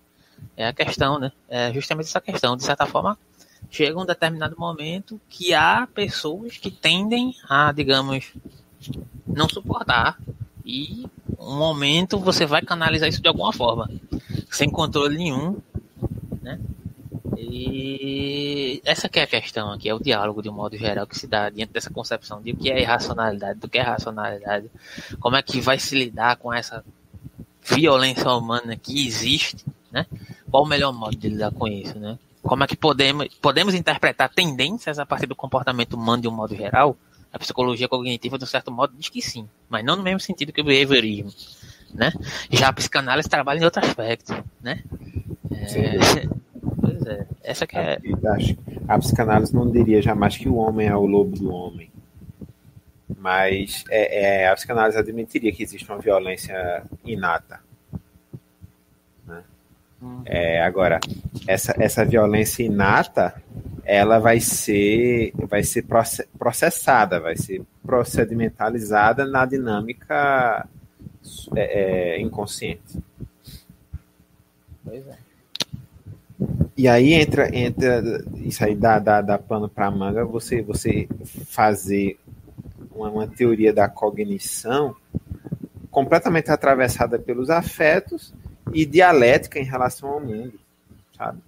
É a questão, né? É justamente essa questão. De certa forma, chega um determinado momento que há pessoas que tendem a, digamos, não suportar e um momento você vai canalizar isso de alguma forma sem controle nenhum, né? E essa que é a questão aqui, é o diálogo de um modo geral que se dá diante dessa concepção de o que é irracionalidade, do que é racionalidade, como é que vai se lidar com essa violência humana que existe, né? Qual o melhor modo de lidar com isso, né? Como é que podemos, podemos interpretar tendências a partir do comportamento humano de um modo geral? A psicologia cognitiva, de um certo modo, diz que sim, mas não no mesmo sentido que o behaviorismo né? Já a psicanálise trabalha em outro aspecto, né? É, pois é, essa que é... A psicanálise não diria jamais que o homem é o lobo do homem, mas é, é, a psicanálise admitiria que existe uma violência inata. É, agora, essa, essa violência inata, ela vai ser, vai ser processada, vai ser procedimentalizada na dinâmica é, é, inconsciente. Pois é. E aí entra, entra isso aí dá, dá, dá pano para manga você, você fazer uma, uma teoria da cognição completamente atravessada pelos afetos e dialética em relação ao mundo, sabe?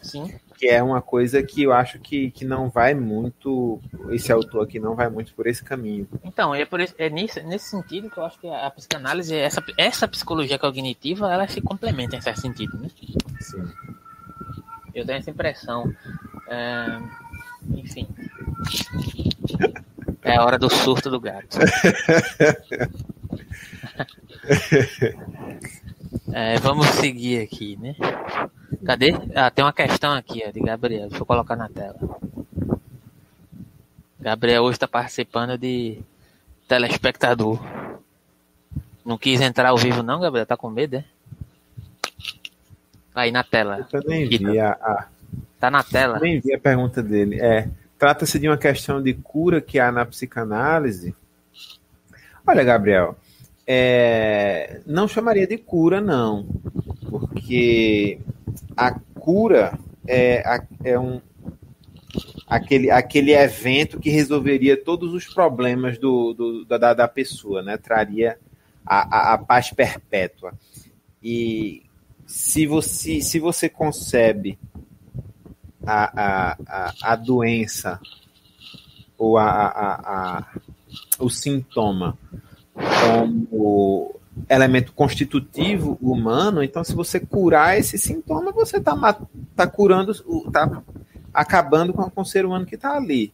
Sim que é uma coisa que eu acho que, que não vai muito, esse autor aqui não vai muito por esse caminho. Então, é, por é nesse, nesse sentido que eu acho que a psicanálise, essa, essa psicologia cognitiva, ela se complementa em certo sentido, né? Sim. Eu tenho essa impressão. É, enfim. É a hora do surto do gato. é, vamos seguir aqui, né? Cadê? Ah, tem uma questão aqui, ó, de Gabriel. Deixa eu colocar na tela. Gabriel hoje está participando de telespectador. Não quis entrar ao vivo, não, Gabriel? Tá com medo, é? Aí na tela. Eu nem vi a, a... Tá na tela. Nem vi a pergunta dele. É. Trata-se de uma questão de cura que há na psicanálise. Olha, Gabriel, é, não chamaria de cura, não, porque a cura é, é um, aquele, aquele evento que resolveria todos os problemas do, do da, da pessoa, né? Traria a, a, a, paz perpétua. E se você, se você concebe a, a, a, doença ou a, a, o sintoma como elemento constitutivo humano, então se você curar esse sintoma, você está tá curando, está acabando com, o ser humano que está ali.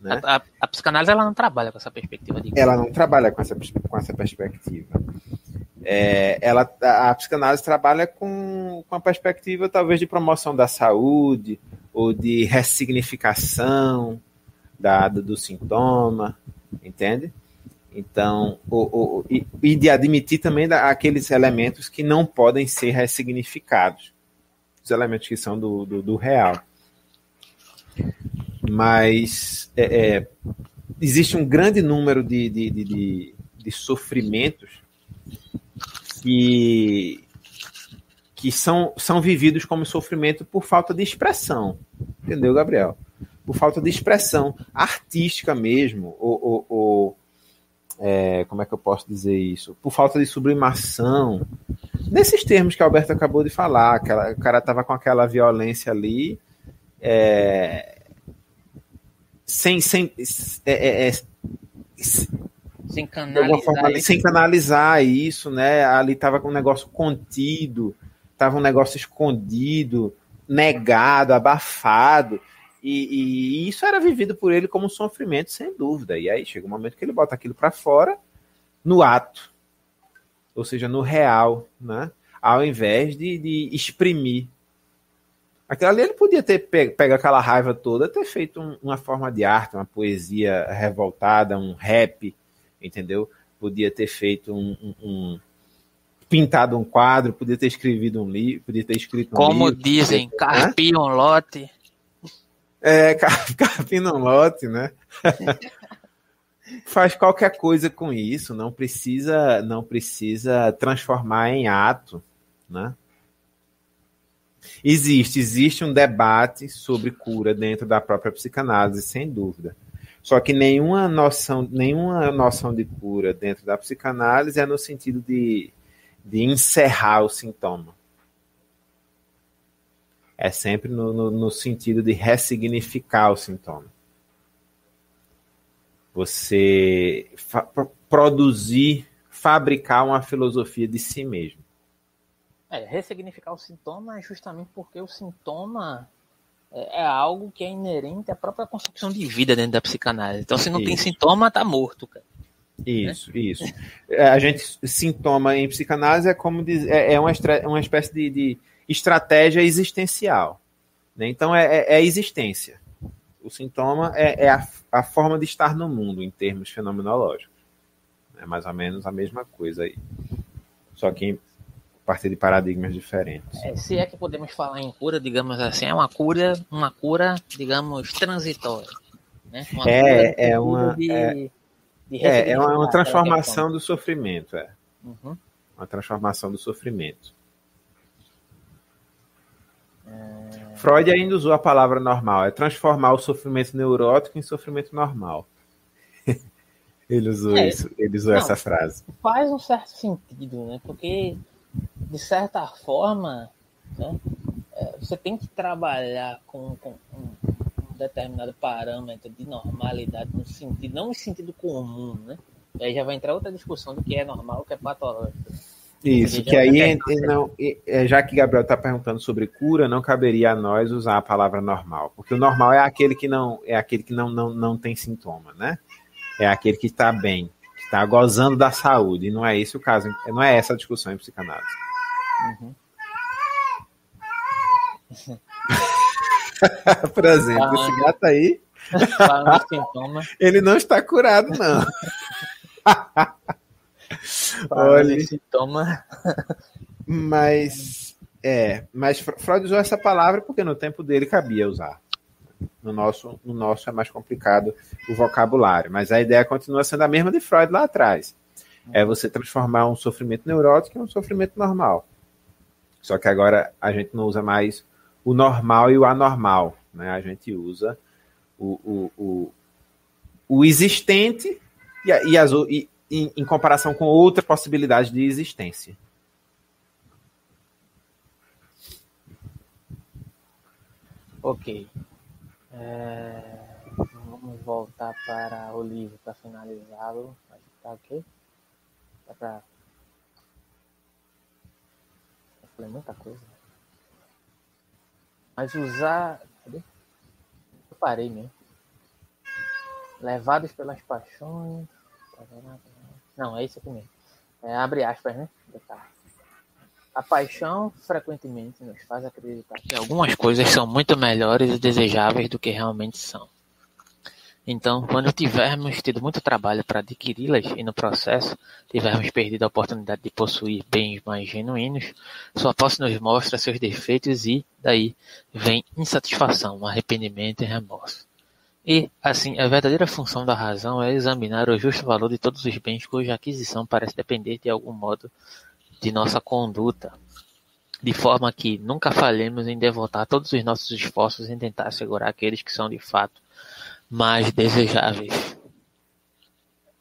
Né? A, a, a, psicanálise ela não trabalha com essa perspectiva. De... Ela não trabalha com essa, com essa perspectiva. É, ela, a, a psicanálise trabalha com, com a perspectiva talvez de promoção da saúde ou de ressignificação da, do, do sintoma, entende? Então, o, o, e, e, de admitir também da, aqueles elementos que não podem ser ressignificados, os elementos que são do, do, do real. Mas é, é, existe um grande número de, de, de, de sofrimentos que, que são, são vividos como sofrimento por falta de expressão. Entendeu, Gabriel? Por falta de expressão artística mesmo, ou, ou, ou é, como é que eu posso dizer isso? Por falta de sublimação. Nesses termos que a Alberto acabou de falar, aquela, o cara tava com aquela violência ali, é, sem, sem, é, é, é sem canalizar, forma, sem canalizar isso, né? Ali tava com um negócio contido, tava um negócio escondido, negado, abafado. E, e, isso era vivido por ele como um sofrimento, sem dúvida. E aí chega um momento que ele bota aquilo para fora no ato, ou seja, no real, né? ao invés de, de exprimir. Aquilo ali ele podia ter pego, pego aquela raiva toda, ter feito um, uma forma de arte, uma poesia revoltada, um rap, entendeu? Podia ter feito um, um, um pintado um quadro, podia ter escrevido um livro, podia ter escrito um Como livro, dizem, carpir um lote. É, capina um lote, né? Faz qualquer coisa com isso, não precisa, não precisa transformar em ato, né? Existe, existe um debate sobre cura dentro da própria psicanálise, sem dúvida. Só que nenhuma noção, nenhuma noção de cura dentro da psicanálise é no sentido de, de encerrar o sintoma é sempre no, no, no sentido de ressignificar o sintoma. Você fa produzir, fabricar uma filosofia de si mesmo. É, ressignificar o sintoma é justamente porque o sintoma é, é algo que é inerente à própria construção de vida dentro da psicanálise. Então, se não isso. tem sintoma, tá morto, cara. Isso, né? isso. É, a gente, sintoma em psicanálise é como diz, é, é uma, uma espécie de, de estratégia existencial. Né? Então, é, é, é, a existência. O sintoma é, é a, a, forma de estar no mundo, em termos fenomenológicos. É mais ou menos a mesma coisa aí. Só que a partir de paradigmas diferentes. É, se é que podemos falar em cura, digamos assim, é uma cura, uma cura, digamos, transitória. Né? Uma é, é uma. De, é, de é, é uma, uma transformação do sofrimento, é. Uhum. Uma transformação do sofrimento. Freud ainda usou a palavra normal, é transformar o sofrimento neurótico em sofrimento normal. ele usou é, isso, ele usou não, essa frase. Faz um certo sentido, né? Porque de certa forma, né, é, você tem que trabalhar com, com um, um, determinado parâmetro de normalidade no sentido, não no sentido comum, né? E aí já vai entrar outra discussão do que é normal, o que é patológico. Isso, que aí, não, é, já que Gabriel está perguntando sobre cura, não caberia a nós usar a palavra normal, porque o normal é aquele que não é aquele que não, não, não tem sintoma, né? É aquele que está bem, que está gozando da saúde, e não é esse o caso, não é essa a discussão em psicanálise. Uhum. Por exemplo, esse gato aí, ele não está curado, não. Olha, toma. Mas é, mas Freud usou essa palavra porque no tempo dele cabia usar. No nosso, no nosso é mais complicado o vocabulário, mas a ideia continua sendo a mesma de Freud lá atrás. É você transformar um sofrimento neurótico em um sofrimento normal. Só que agora a gente não usa mais o normal e o anormal, né? A gente usa o, o, o, o existente e, e, as, e em, em comparação com outras possibilidades de existência. Ok. É, vamos voltar para o livro para finalizá-lo. Acho que tá ok. Dá para. Eu falei muita coisa. Mas usar. Cadê? Eu parei mesmo. Levados pelas paixões. Não, é isso aqui mesmo. É, abre aspas, né? A paixão frequentemente nos faz acreditar que algumas coisas são muito melhores e desejáveis do que realmente são. Então, quando tivermos tido muito trabalho para adquiri-las e no processo tivermos perdido a oportunidade de possuir bens mais genuínos, sua posse nos mostra seus defeitos e, daí, vem insatisfação, arrependimento e remorso. E, assim, a verdadeira função da razão é examinar o justo valor de todos os bens cuja aquisição parece depender de algum modo de nossa conduta, de forma que nunca falhemos em devotar todos os nossos esforços em tentar assegurar aqueles que são de fato mais desejáveis.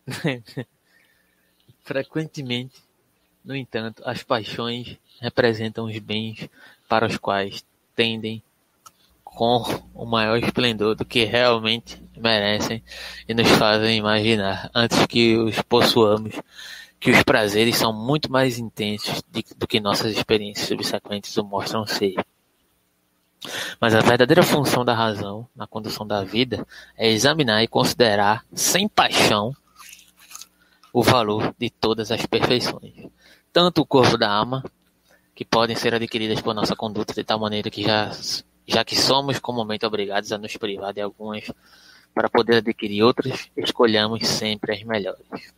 Frequentemente, no entanto, as paixões representam os bens para os quais tendem com o maior esplendor do que realmente merecem e nos fazem imaginar antes que os possuamos que os prazeres são muito mais intensos do que nossas experiências subsequentes o mostram ser. Mas a verdadeira função da razão na condução da vida é examinar e considerar sem paixão o valor de todas as perfeições, tanto o corpo da alma, que podem ser adquiridas por nossa conduta de tal maneira que já, já que somos comumente obrigados a nos privar de algumas para poder adquirir outras, escolhamos sempre as melhores.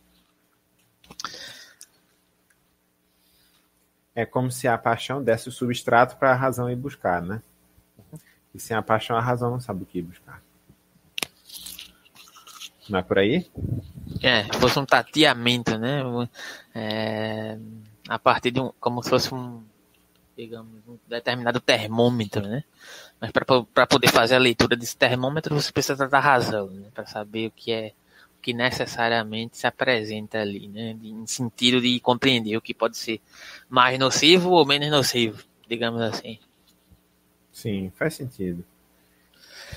É como se a paixão desse o substrato para a razão ir buscar, né? E sem a paixão, a razão não sabe o que ir buscar. Não é por aí? É, fosse um tateamento, né? É, a partir de um. como se fosse um. Digamos, um determinado termômetro, né? Mas para poder fazer a leitura desse termômetro, você precisa da razão, né? Para saber o que é que necessariamente se apresenta ali, né? Em sentido de compreender o que pode ser mais nocivo ou menos nocivo, digamos assim. Sim, faz sentido.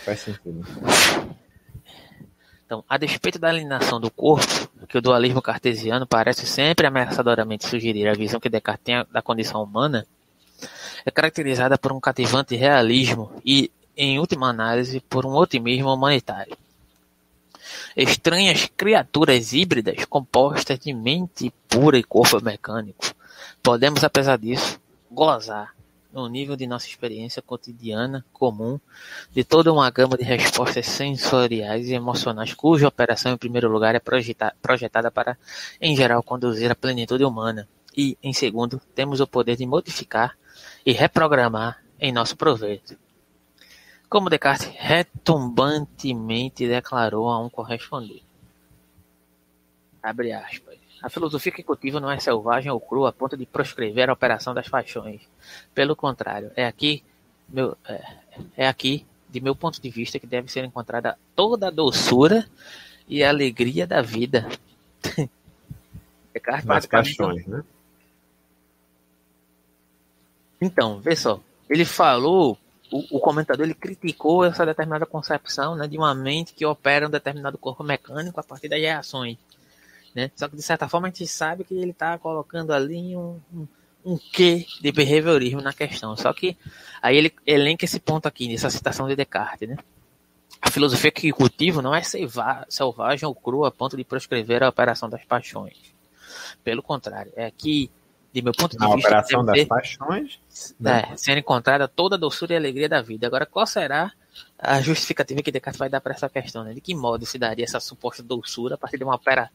Faz sentido. Então, a despeito da alienação do corpo, que o dualismo cartesiano parece sempre ameaçadoramente sugerir a visão que Descartes tem da condição humana, é caracterizada por um cativante realismo e, em última análise, por um otimismo humanitário. Estranhas criaturas híbridas compostas de mente pura e corpo mecânico. Podemos, apesar disso, gozar, no nível de nossa experiência cotidiana comum, de toda uma gama de respostas sensoriais e emocionais cuja operação, em primeiro lugar, é projetada para, em geral, conduzir à plenitude humana. E, em segundo, temos o poder de modificar e reprogramar em nosso proveito como Descartes retumbantemente declarou a um correspondente. Abre aspas. A filosofia que cultiva não é selvagem ou crua a ponto de proscrever a operação das paixões. Pelo contrário, é aqui, meu, é, é aqui, de meu ponto de vista, que deve ser encontrada toda a doçura e a alegria da vida. Descartes paixões, né? Então, vê só. Ele falou o, o, comentador ele criticou essa determinada concepção né, de uma mente que opera um determinado corpo mecânico a partir das reações. Né? Só que, de certa forma, a gente sabe que ele está colocando ali um, um, um quê de behaviorismo na questão. Só que aí ele elenca esse ponto aqui, nessa citação de Descartes. Né? A filosofia que cultivo não é selvagem ou crua a ponto de proscrever a operação das paixões. Pelo contrário, é que de meu ponto de a vista. Operação das paixões. Né? É, sendo encontrada toda a doçura e alegria da vida. Agora, qual será a justificativa que Descartes vai dar para essa questão, né? De que modo se daria essa suposta doçura a partir de uma opera,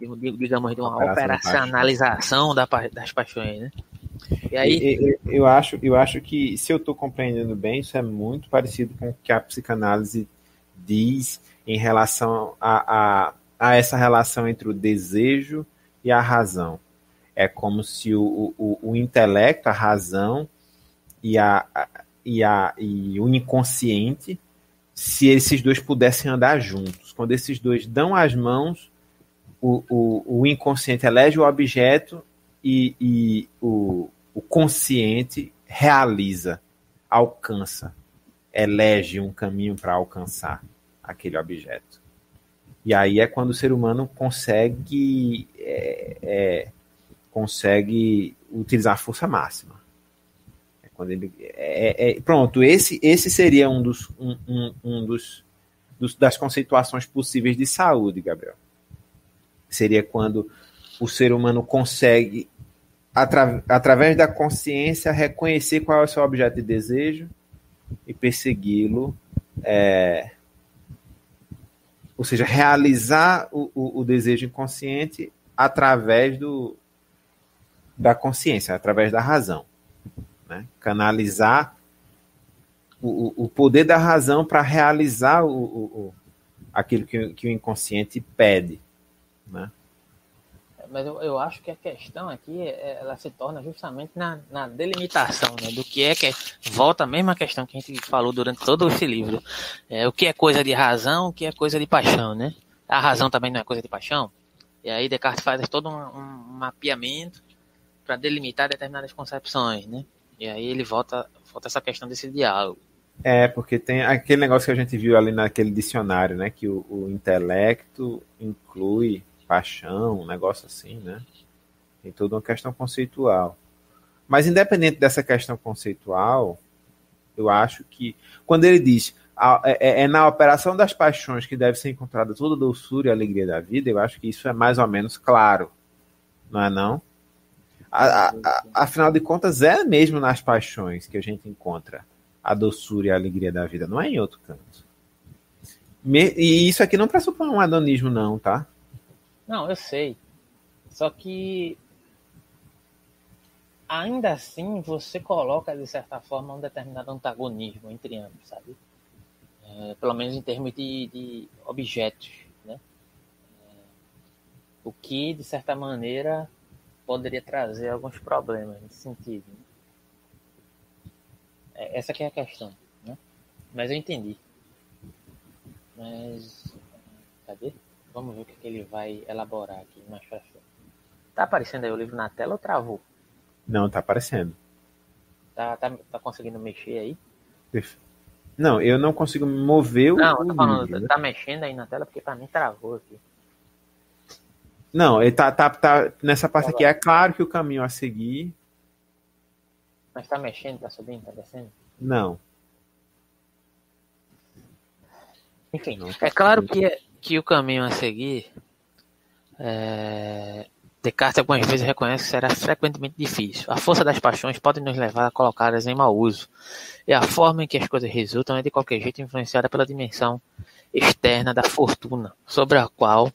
digamos, de uma operacionalização da, das paixões, né? E aí... Eu, eu, acho, eu acho que, se eu estou compreendendo bem, isso é muito parecido com o que a psicanálise diz em relação a, a, a essa relação entre o desejo e a razão. É como se o, o, o intelecto, a razão e, a, e, a, e o inconsciente, se esses dois pudessem andar juntos. Quando esses dois dão as mãos, o, o, o inconsciente elege o objeto e, e o, o consciente realiza, alcança, elege um caminho para alcançar aquele objeto. E aí é quando o ser humano consegue é, é, consegue utilizar a força máxima. É quando ele é, é, pronto, esse esse seria um dos um, um, um dos, dos, das conceituações possíveis de saúde, Gabriel. Seria quando o ser humano consegue atra através da consciência, reconhecer qual é o seu objeto de desejo e persegui-lo. É, ou seja, realizar o, o, o, desejo inconsciente através do, da consciência, através da razão. Né? Canalizar o, o poder da razão para realizar o, o, aquilo que, que o inconsciente pede. Né? mas eu, eu acho que a questão aqui é, ela se torna justamente na, na delimitação né, do que é que é, volta a mesma questão que a gente falou durante todo esse livro é, o que é coisa de razão o que é coisa de paixão né a razão também não é coisa de paixão e aí Descartes faz todo um, um mapeamento para delimitar determinadas concepções né e aí ele volta volta essa questão desse diálogo é, porque tem aquele negócio que a gente viu ali naquele dicionário, né? Que o, o intelecto inclui paixão, um negócio assim, né? Tem toda uma questão conceitual. Mas independente dessa questão conceitual, eu acho que quando ele diz é, é, é, na operação das paixões que deve ser encontrada toda a doçura e alegria da vida, eu acho que isso é mais ou menos claro, não é não? A, a, afinal de contas, é mesmo nas paixões que a gente encontra a doçura e a alegria da vida, não é em outro canto. Me, e isso aqui não pressupõe um adonismo, não, tá? Não, eu sei. Só que ainda assim você coloca de certa forma um determinado antagonismo entre ambos, sabe? É, pelo menos em termos de, de objetos, né? É, o que de certa maneira poderia trazer alguns problemas nesse sentido. Né? É, essa que é a questão, né? Mas eu entendi. Mas cadê? Vamos ver o que, que ele vai elaborar aqui mais pra frente. Tá aparecendo aí o livro na tela ou travou? Não, tá aparecendo. Tá, tá, tá conseguindo mexer aí? Não, eu não consigo mover o. Não, eu tô falando, livro. tá mexendo aí na tela porque pra mim travou aqui. Não, ele tá, tá, tá nessa parte aqui. É claro que o caminho a seguir. Mas tá mexendo, tá subindo, tá descendo? Não. Enfim, não, tá é claro que é, que o caminho a seguir, é, Descartes algumas vezes reconhece que será frequentemente difícil. A força das paixões pode nos levar a colocá-las em mau uso, e a forma em que as coisas resultam é de qualquer jeito influenciada pela dimensão externa da fortuna, sobre a qual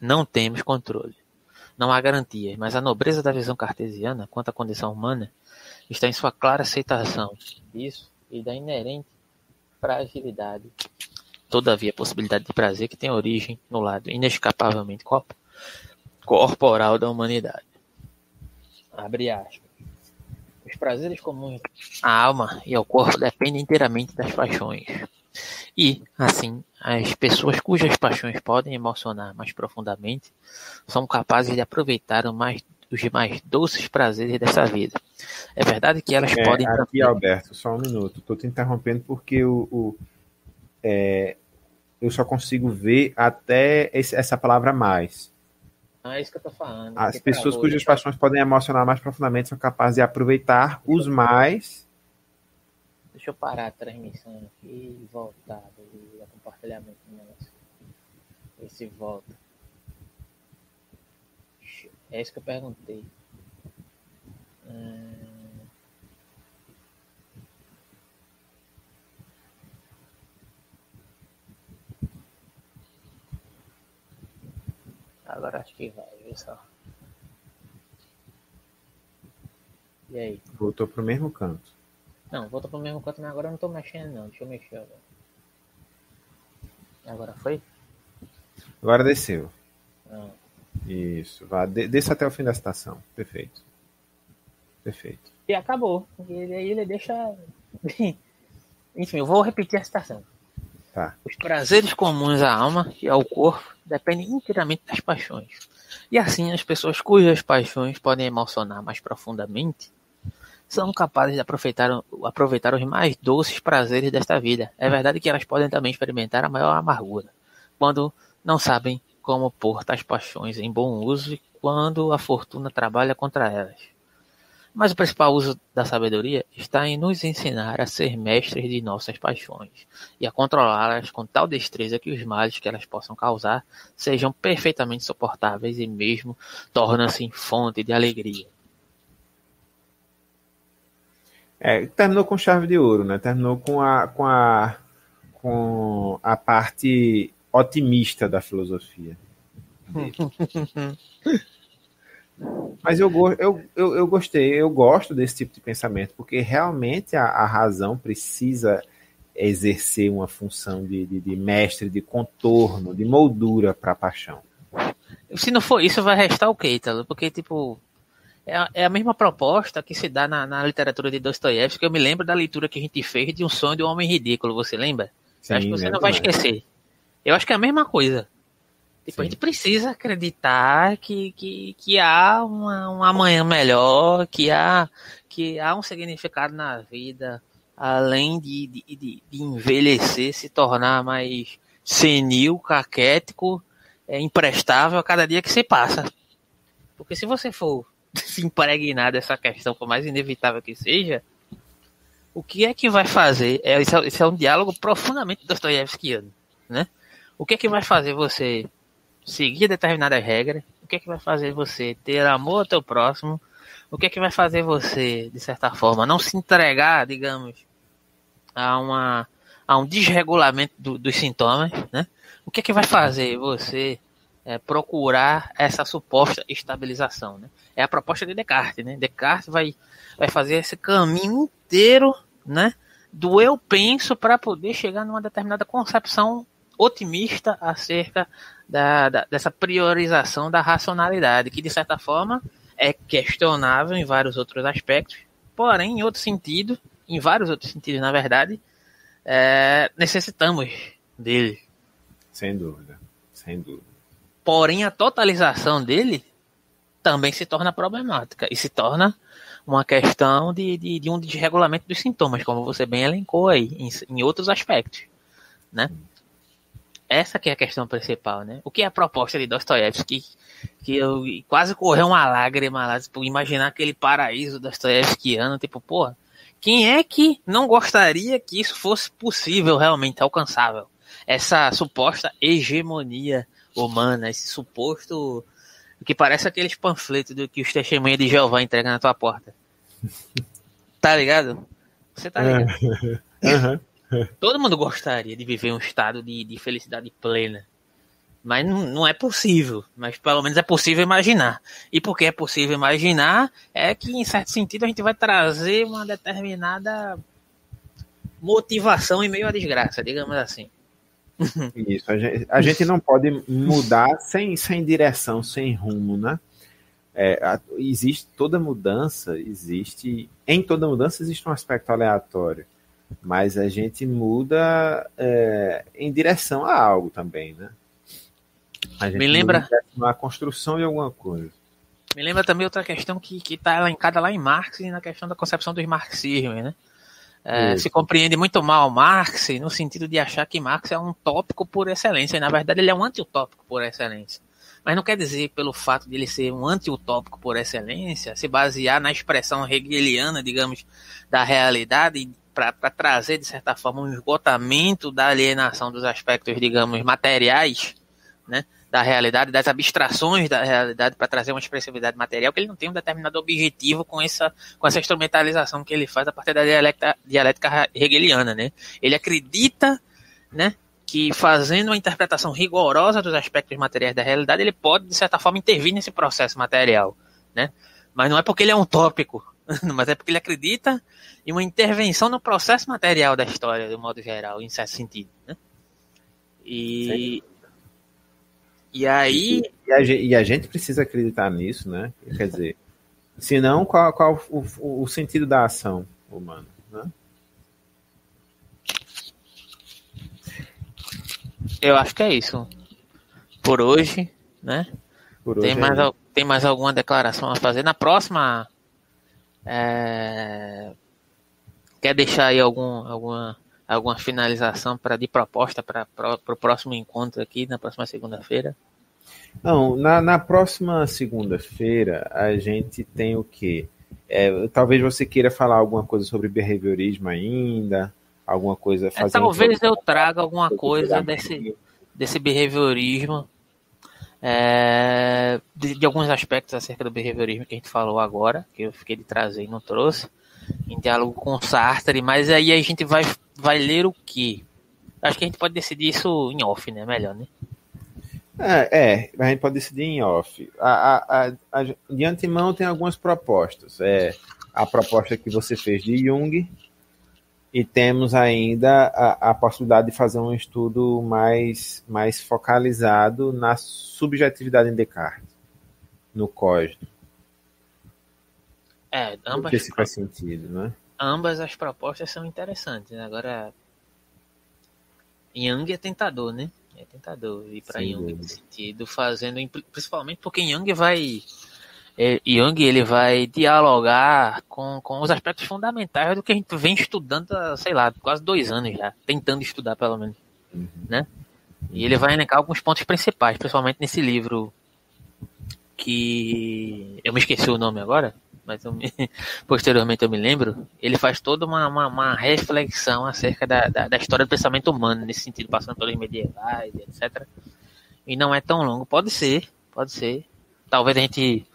não temos controle. Não há garantias, mas a nobreza da visão cartesiana quanto à condição humana está em sua clara aceitação disso e da inerente fragilidade Todavia, a possibilidade de prazer que tem origem no lado inescapavelmente corporal da humanidade. Abre aspas. Os prazeres comuns à alma e ao corpo dependem inteiramente das paixões. E, assim, as pessoas cujas paixões podem emocionar mais profundamente são capazes de aproveitar o mais, os mais doces prazeres dessa vida. É verdade que elas é, podem. Aqui. Alberto, só um minuto. Estou te interrompendo porque o, o é, eu só consigo ver até esse, essa palavra mais. Ah, é isso que eu tô falando. As pessoas cujas paixões podem emocionar mais profundamente são capazes de aproveitar os mais. Deixa eu parar a transmissão aqui e voltar do compartilhamento do negócio. Ver se volta. É isso que eu perguntei. Hum... Agora acho que vai, viu só. E aí? Voltou pro mesmo canto. Não, voltou pro mesmo canto, mas agora eu não tô mexendo não. Deixa eu mexer agora. Agora foi? Agora desceu. Não. Isso. Vá, de, desça até o fim da citação. Perfeito. Perfeito. E acabou. E aí ele deixa. Enfim, eu vou repetir a citação. Tá. Os prazeres comuns à alma e ao corpo dependem inteiramente das paixões. E assim, as pessoas cujas paixões podem emocionar mais profundamente são capazes de aproveitar, aproveitar os mais doces prazeres desta vida. É verdade que elas podem também experimentar a maior amargura, quando não sabem como pôr tais paixões em bom uso e quando a fortuna trabalha contra elas. Mas o principal uso da sabedoria está em nos ensinar a ser mestres de nossas paixões e a controlá-las com tal destreza que os males que elas possam causar sejam perfeitamente suportáveis e mesmo tornam-se fonte de alegria. É, terminou com chave de ouro, né? Terminou com a, com a, com a parte otimista da filosofia. Mas eu, eu, eu, eu gostei, eu gosto desse tipo de pensamento, porque realmente a, a razão precisa exercer uma função de, de, de mestre, de contorno, de moldura para a paixão. Se não for isso, vai restar o quê, Ítalo? Porque, tipo, é, é a mesma proposta que se dá na, na literatura de Dostoiévski, eu me lembro da leitura que a gente fez de Um Sonho de um Homem Ridículo, você lembra? Sim, acho que você não vai esquecer. Eu acho que é a mesma coisa. Tipo, a gente precisa acreditar que, que, que há uma, um amanhã melhor, que há, que há um significado na vida, além de, de, de, de envelhecer, se tornar mais senil, caquético, é, imprestável a cada dia que se passa. Porque se você for se impregnar dessa questão, por mais inevitável que seja, o que é que vai fazer? É, isso, é, isso é um diálogo profundamente dostoiévskiano, né? O que é que vai fazer você seguir determinadas regras? O que é que vai fazer você ter amor ao teu próximo? O que é que vai fazer você, de certa forma, não se entregar, digamos, a uma a um desregulamento do, dos sintomas, né? O que é que vai fazer você é, procurar essa suposta estabilização. Né? É a proposta de Descartes. Né? Descartes vai, vai fazer esse caminho inteiro né, do eu penso para poder chegar numa determinada concepção otimista acerca da, da, dessa priorização da racionalidade, que de certa forma é questionável em vários outros aspectos, porém, em outro sentido, em vários outros sentidos, na verdade, é, necessitamos dele. Sem dúvida, sem dúvida. Porém, a totalização dele também se torna problemática e se torna uma questão de, de, de um desregulamento dos sintomas, como você bem elencou aí, em, em, outros aspectos, né? Essa que é a questão principal, né? O que é a proposta de Dostoiévski, que, eu quase correu uma lágrima lá, tipo, imaginar aquele paraíso dostoiévskiano, tipo, porra, quem é que não gostaria que isso fosse possível, realmente alcançável? Essa suposta hegemonia humana, esse suposto que parece aqueles panfletos do que os testemunhas de Jeová entregam na tua porta. Tá ligado? Você tá ligado? Uhum. Todo mundo gostaria de viver um estado de, de felicidade plena. Mas não, não, é possível. Mas pelo menos é possível imaginar. E porque é possível imaginar, é que em certo sentido a gente vai trazer uma determinada motivação em meio à desgraça, digamos assim. Isso, a gente, a gente, não pode mudar sem, sem direção, sem rumo, né? É, a, existe toda mudança, existe. Em toda mudança existe um aspecto aleatório. Mas a gente muda é, em direção a algo também, né? A gente Me lembra. A construção de alguma coisa. Me lembra também outra questão que está elencada lá em Marx e na questão da concepção dos marxismos, né? É, se compreende muito mal Marx no sentido de achar que Marx é um tópico por excelência, e na verdade ele é um antiutópico por excelência. Mas não quer dizer, pelo fato de ele ser um antiutópico por excelência, se basear na expressão hegeliana, digamos, da realidade, para trazer, de certa forma, um esgotamento da alienação dos aspectos, digamos, materiais, né? Da realidade, das abstrações da realidade para trazer uma expressividade material, que ele não tem um determinado objetivo com essa, com essa instrumentalização que ele faz a partir da dialética, dialética hegeliana, né? Ele acredita, né, que fazendo uma interpretação rigorosa dos aspectos materiais da realidade, ele pode, de certa forma, intervir nesse processo material, né? Mas não é porque ele é um tópico, mas é porque ele acredita em uma intervenção no processo material da história, de modo geral, em certo sentido, né? E, e aí... E a, e a, gente precisa acreditar nisso, né? Quer dizer, senão qual, qual o, o sentido da ação humana, né? Eu acho que é isso. Por hoje, né? Por hoje tem, mais, é tem mais alguma declaração a fazer? Na próxima. É... Quer deixar aí algum, alguma, alguma finalização para de proposta para o próximo encontro aqui, na próxima segunda-feira? Não, na, na próxima segunda-feira a gente tem o quê? É, talvez você queira falar alguma coisa sobre behaviorismo ainda, alguma coisa é, Talvez eu traga alguma coisa desse, desse behaviorismo, é, de, de, alguns aspectos acerca do behaviorismo que a gente falou agora, que eu fiquei de trazer e não trouxe, em diálogo com Sartre, mas aí a gente vai, vai ler o que? Acho que a gente pode decidir isso em off, né? Melhor, né? É, é a gente pode decidir em off. A, a, a, de antemão tem algumas propostas. É a proposta que você fez de Jung, e temos ainda a, a, possibilidade de fazer um estudo mais, mais focalizado na subjetividade em Descartes, no código. É, ambas. Não se faz sentido, né? Ambas as propostas são interessantes. Né? Agora, Young é tentador, né? É tentador ir para Young nesse sentido, fazendo principalmente porque Young vai é, Jung ele vai dialogar com, com os aspectos fundamentais do que a gente vem estudando há, sei lá, quase dois anos já, tentando estudar pelo menos, uhum. né? E ele vai elencar alguns pontos principais, principalmente nesse livro que eu me esqueci o nome agora, mas me, posteriormente eu me lembro. Ele faz toda uma, uma, uma reflexão acerca da, da, da, história do pensamento humano, nesse sentido, passando pelos medievais, etc. E não é tão longo, pode ser, pode ser. Talvez a gente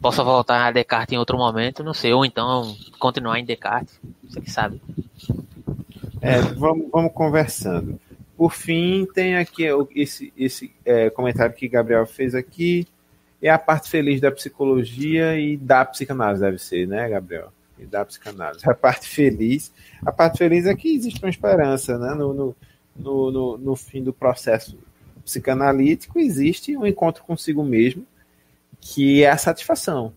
possa voltar a Descartes em outro momento, não sei, ou então continuar em Descartes, você que sabe. É, vamos, vamos conversando. Por fim, tem aqui esse, esse é, comentário que Gabriel fez aqui, é a parte feliz da psicologia e da psicanálise, deve ser, né, Gabriel? E da psicanálise. A parte feliz, a parte feliz é que existe uma esperança, né? No, no, no, no, fim do processo psicanalítico existe um encontro consigo mesmo, que é a satisfação.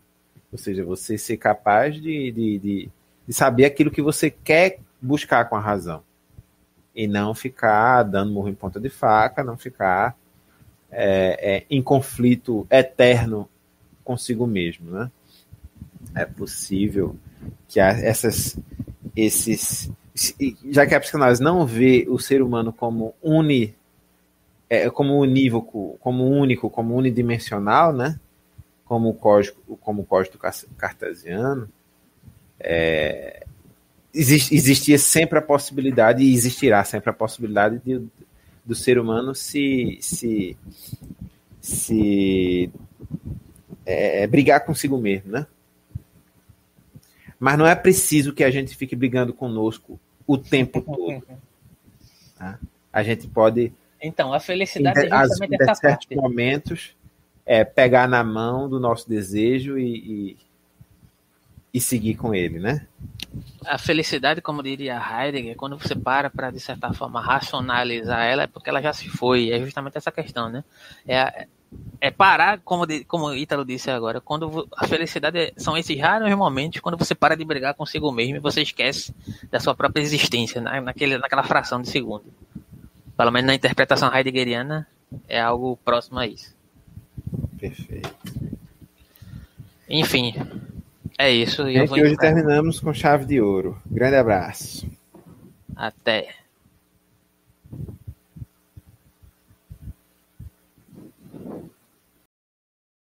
Ou seja, você ser capaz de, de, de, de saber aquilo que você quer buscar com a razão. E não ficar dando murro em ponta de faca, não ficar é, é, em conflito eterno consigo mesmo. Né? É possível que essas, esses. Já que a psicanálise não vê o ser humano como uni, é, como unívoco, como único, como unidimensional, né? como o código, como o código cartesiano, é, exist, existia sempre a possibilidade, e existirá sempre a possibilidade de, do ser humano se, se, se é, brigar consigo mesmo, né? Mas não é preciso que a gente fique brigando conosco o tempo todo. Tá? A gente pode. Então, a felicidade em, é justamente essa certos parte. momentos é, pegar na mão do nosso desejo e, e, e, seguir com ele, né? A felicidade, como diria Heidegger, quando você para para, de certa forma, racionalizar ela, é porque ela já se foi. É justamente essa questão, né? É, é parar, como, como o Ítalo disse agora, quando a felicidade é, são esses raros momentos quando você para de brigar consigo mesmo e você esquece da sua própria existência, na, naquele, naquela fração de segundo. Pelo menos na interpretação heideggeriana, é algo próximo a isso. Perfeito. Enfim, é isso. E hoje terminamos com chave de ouro. Grande abraço. Até.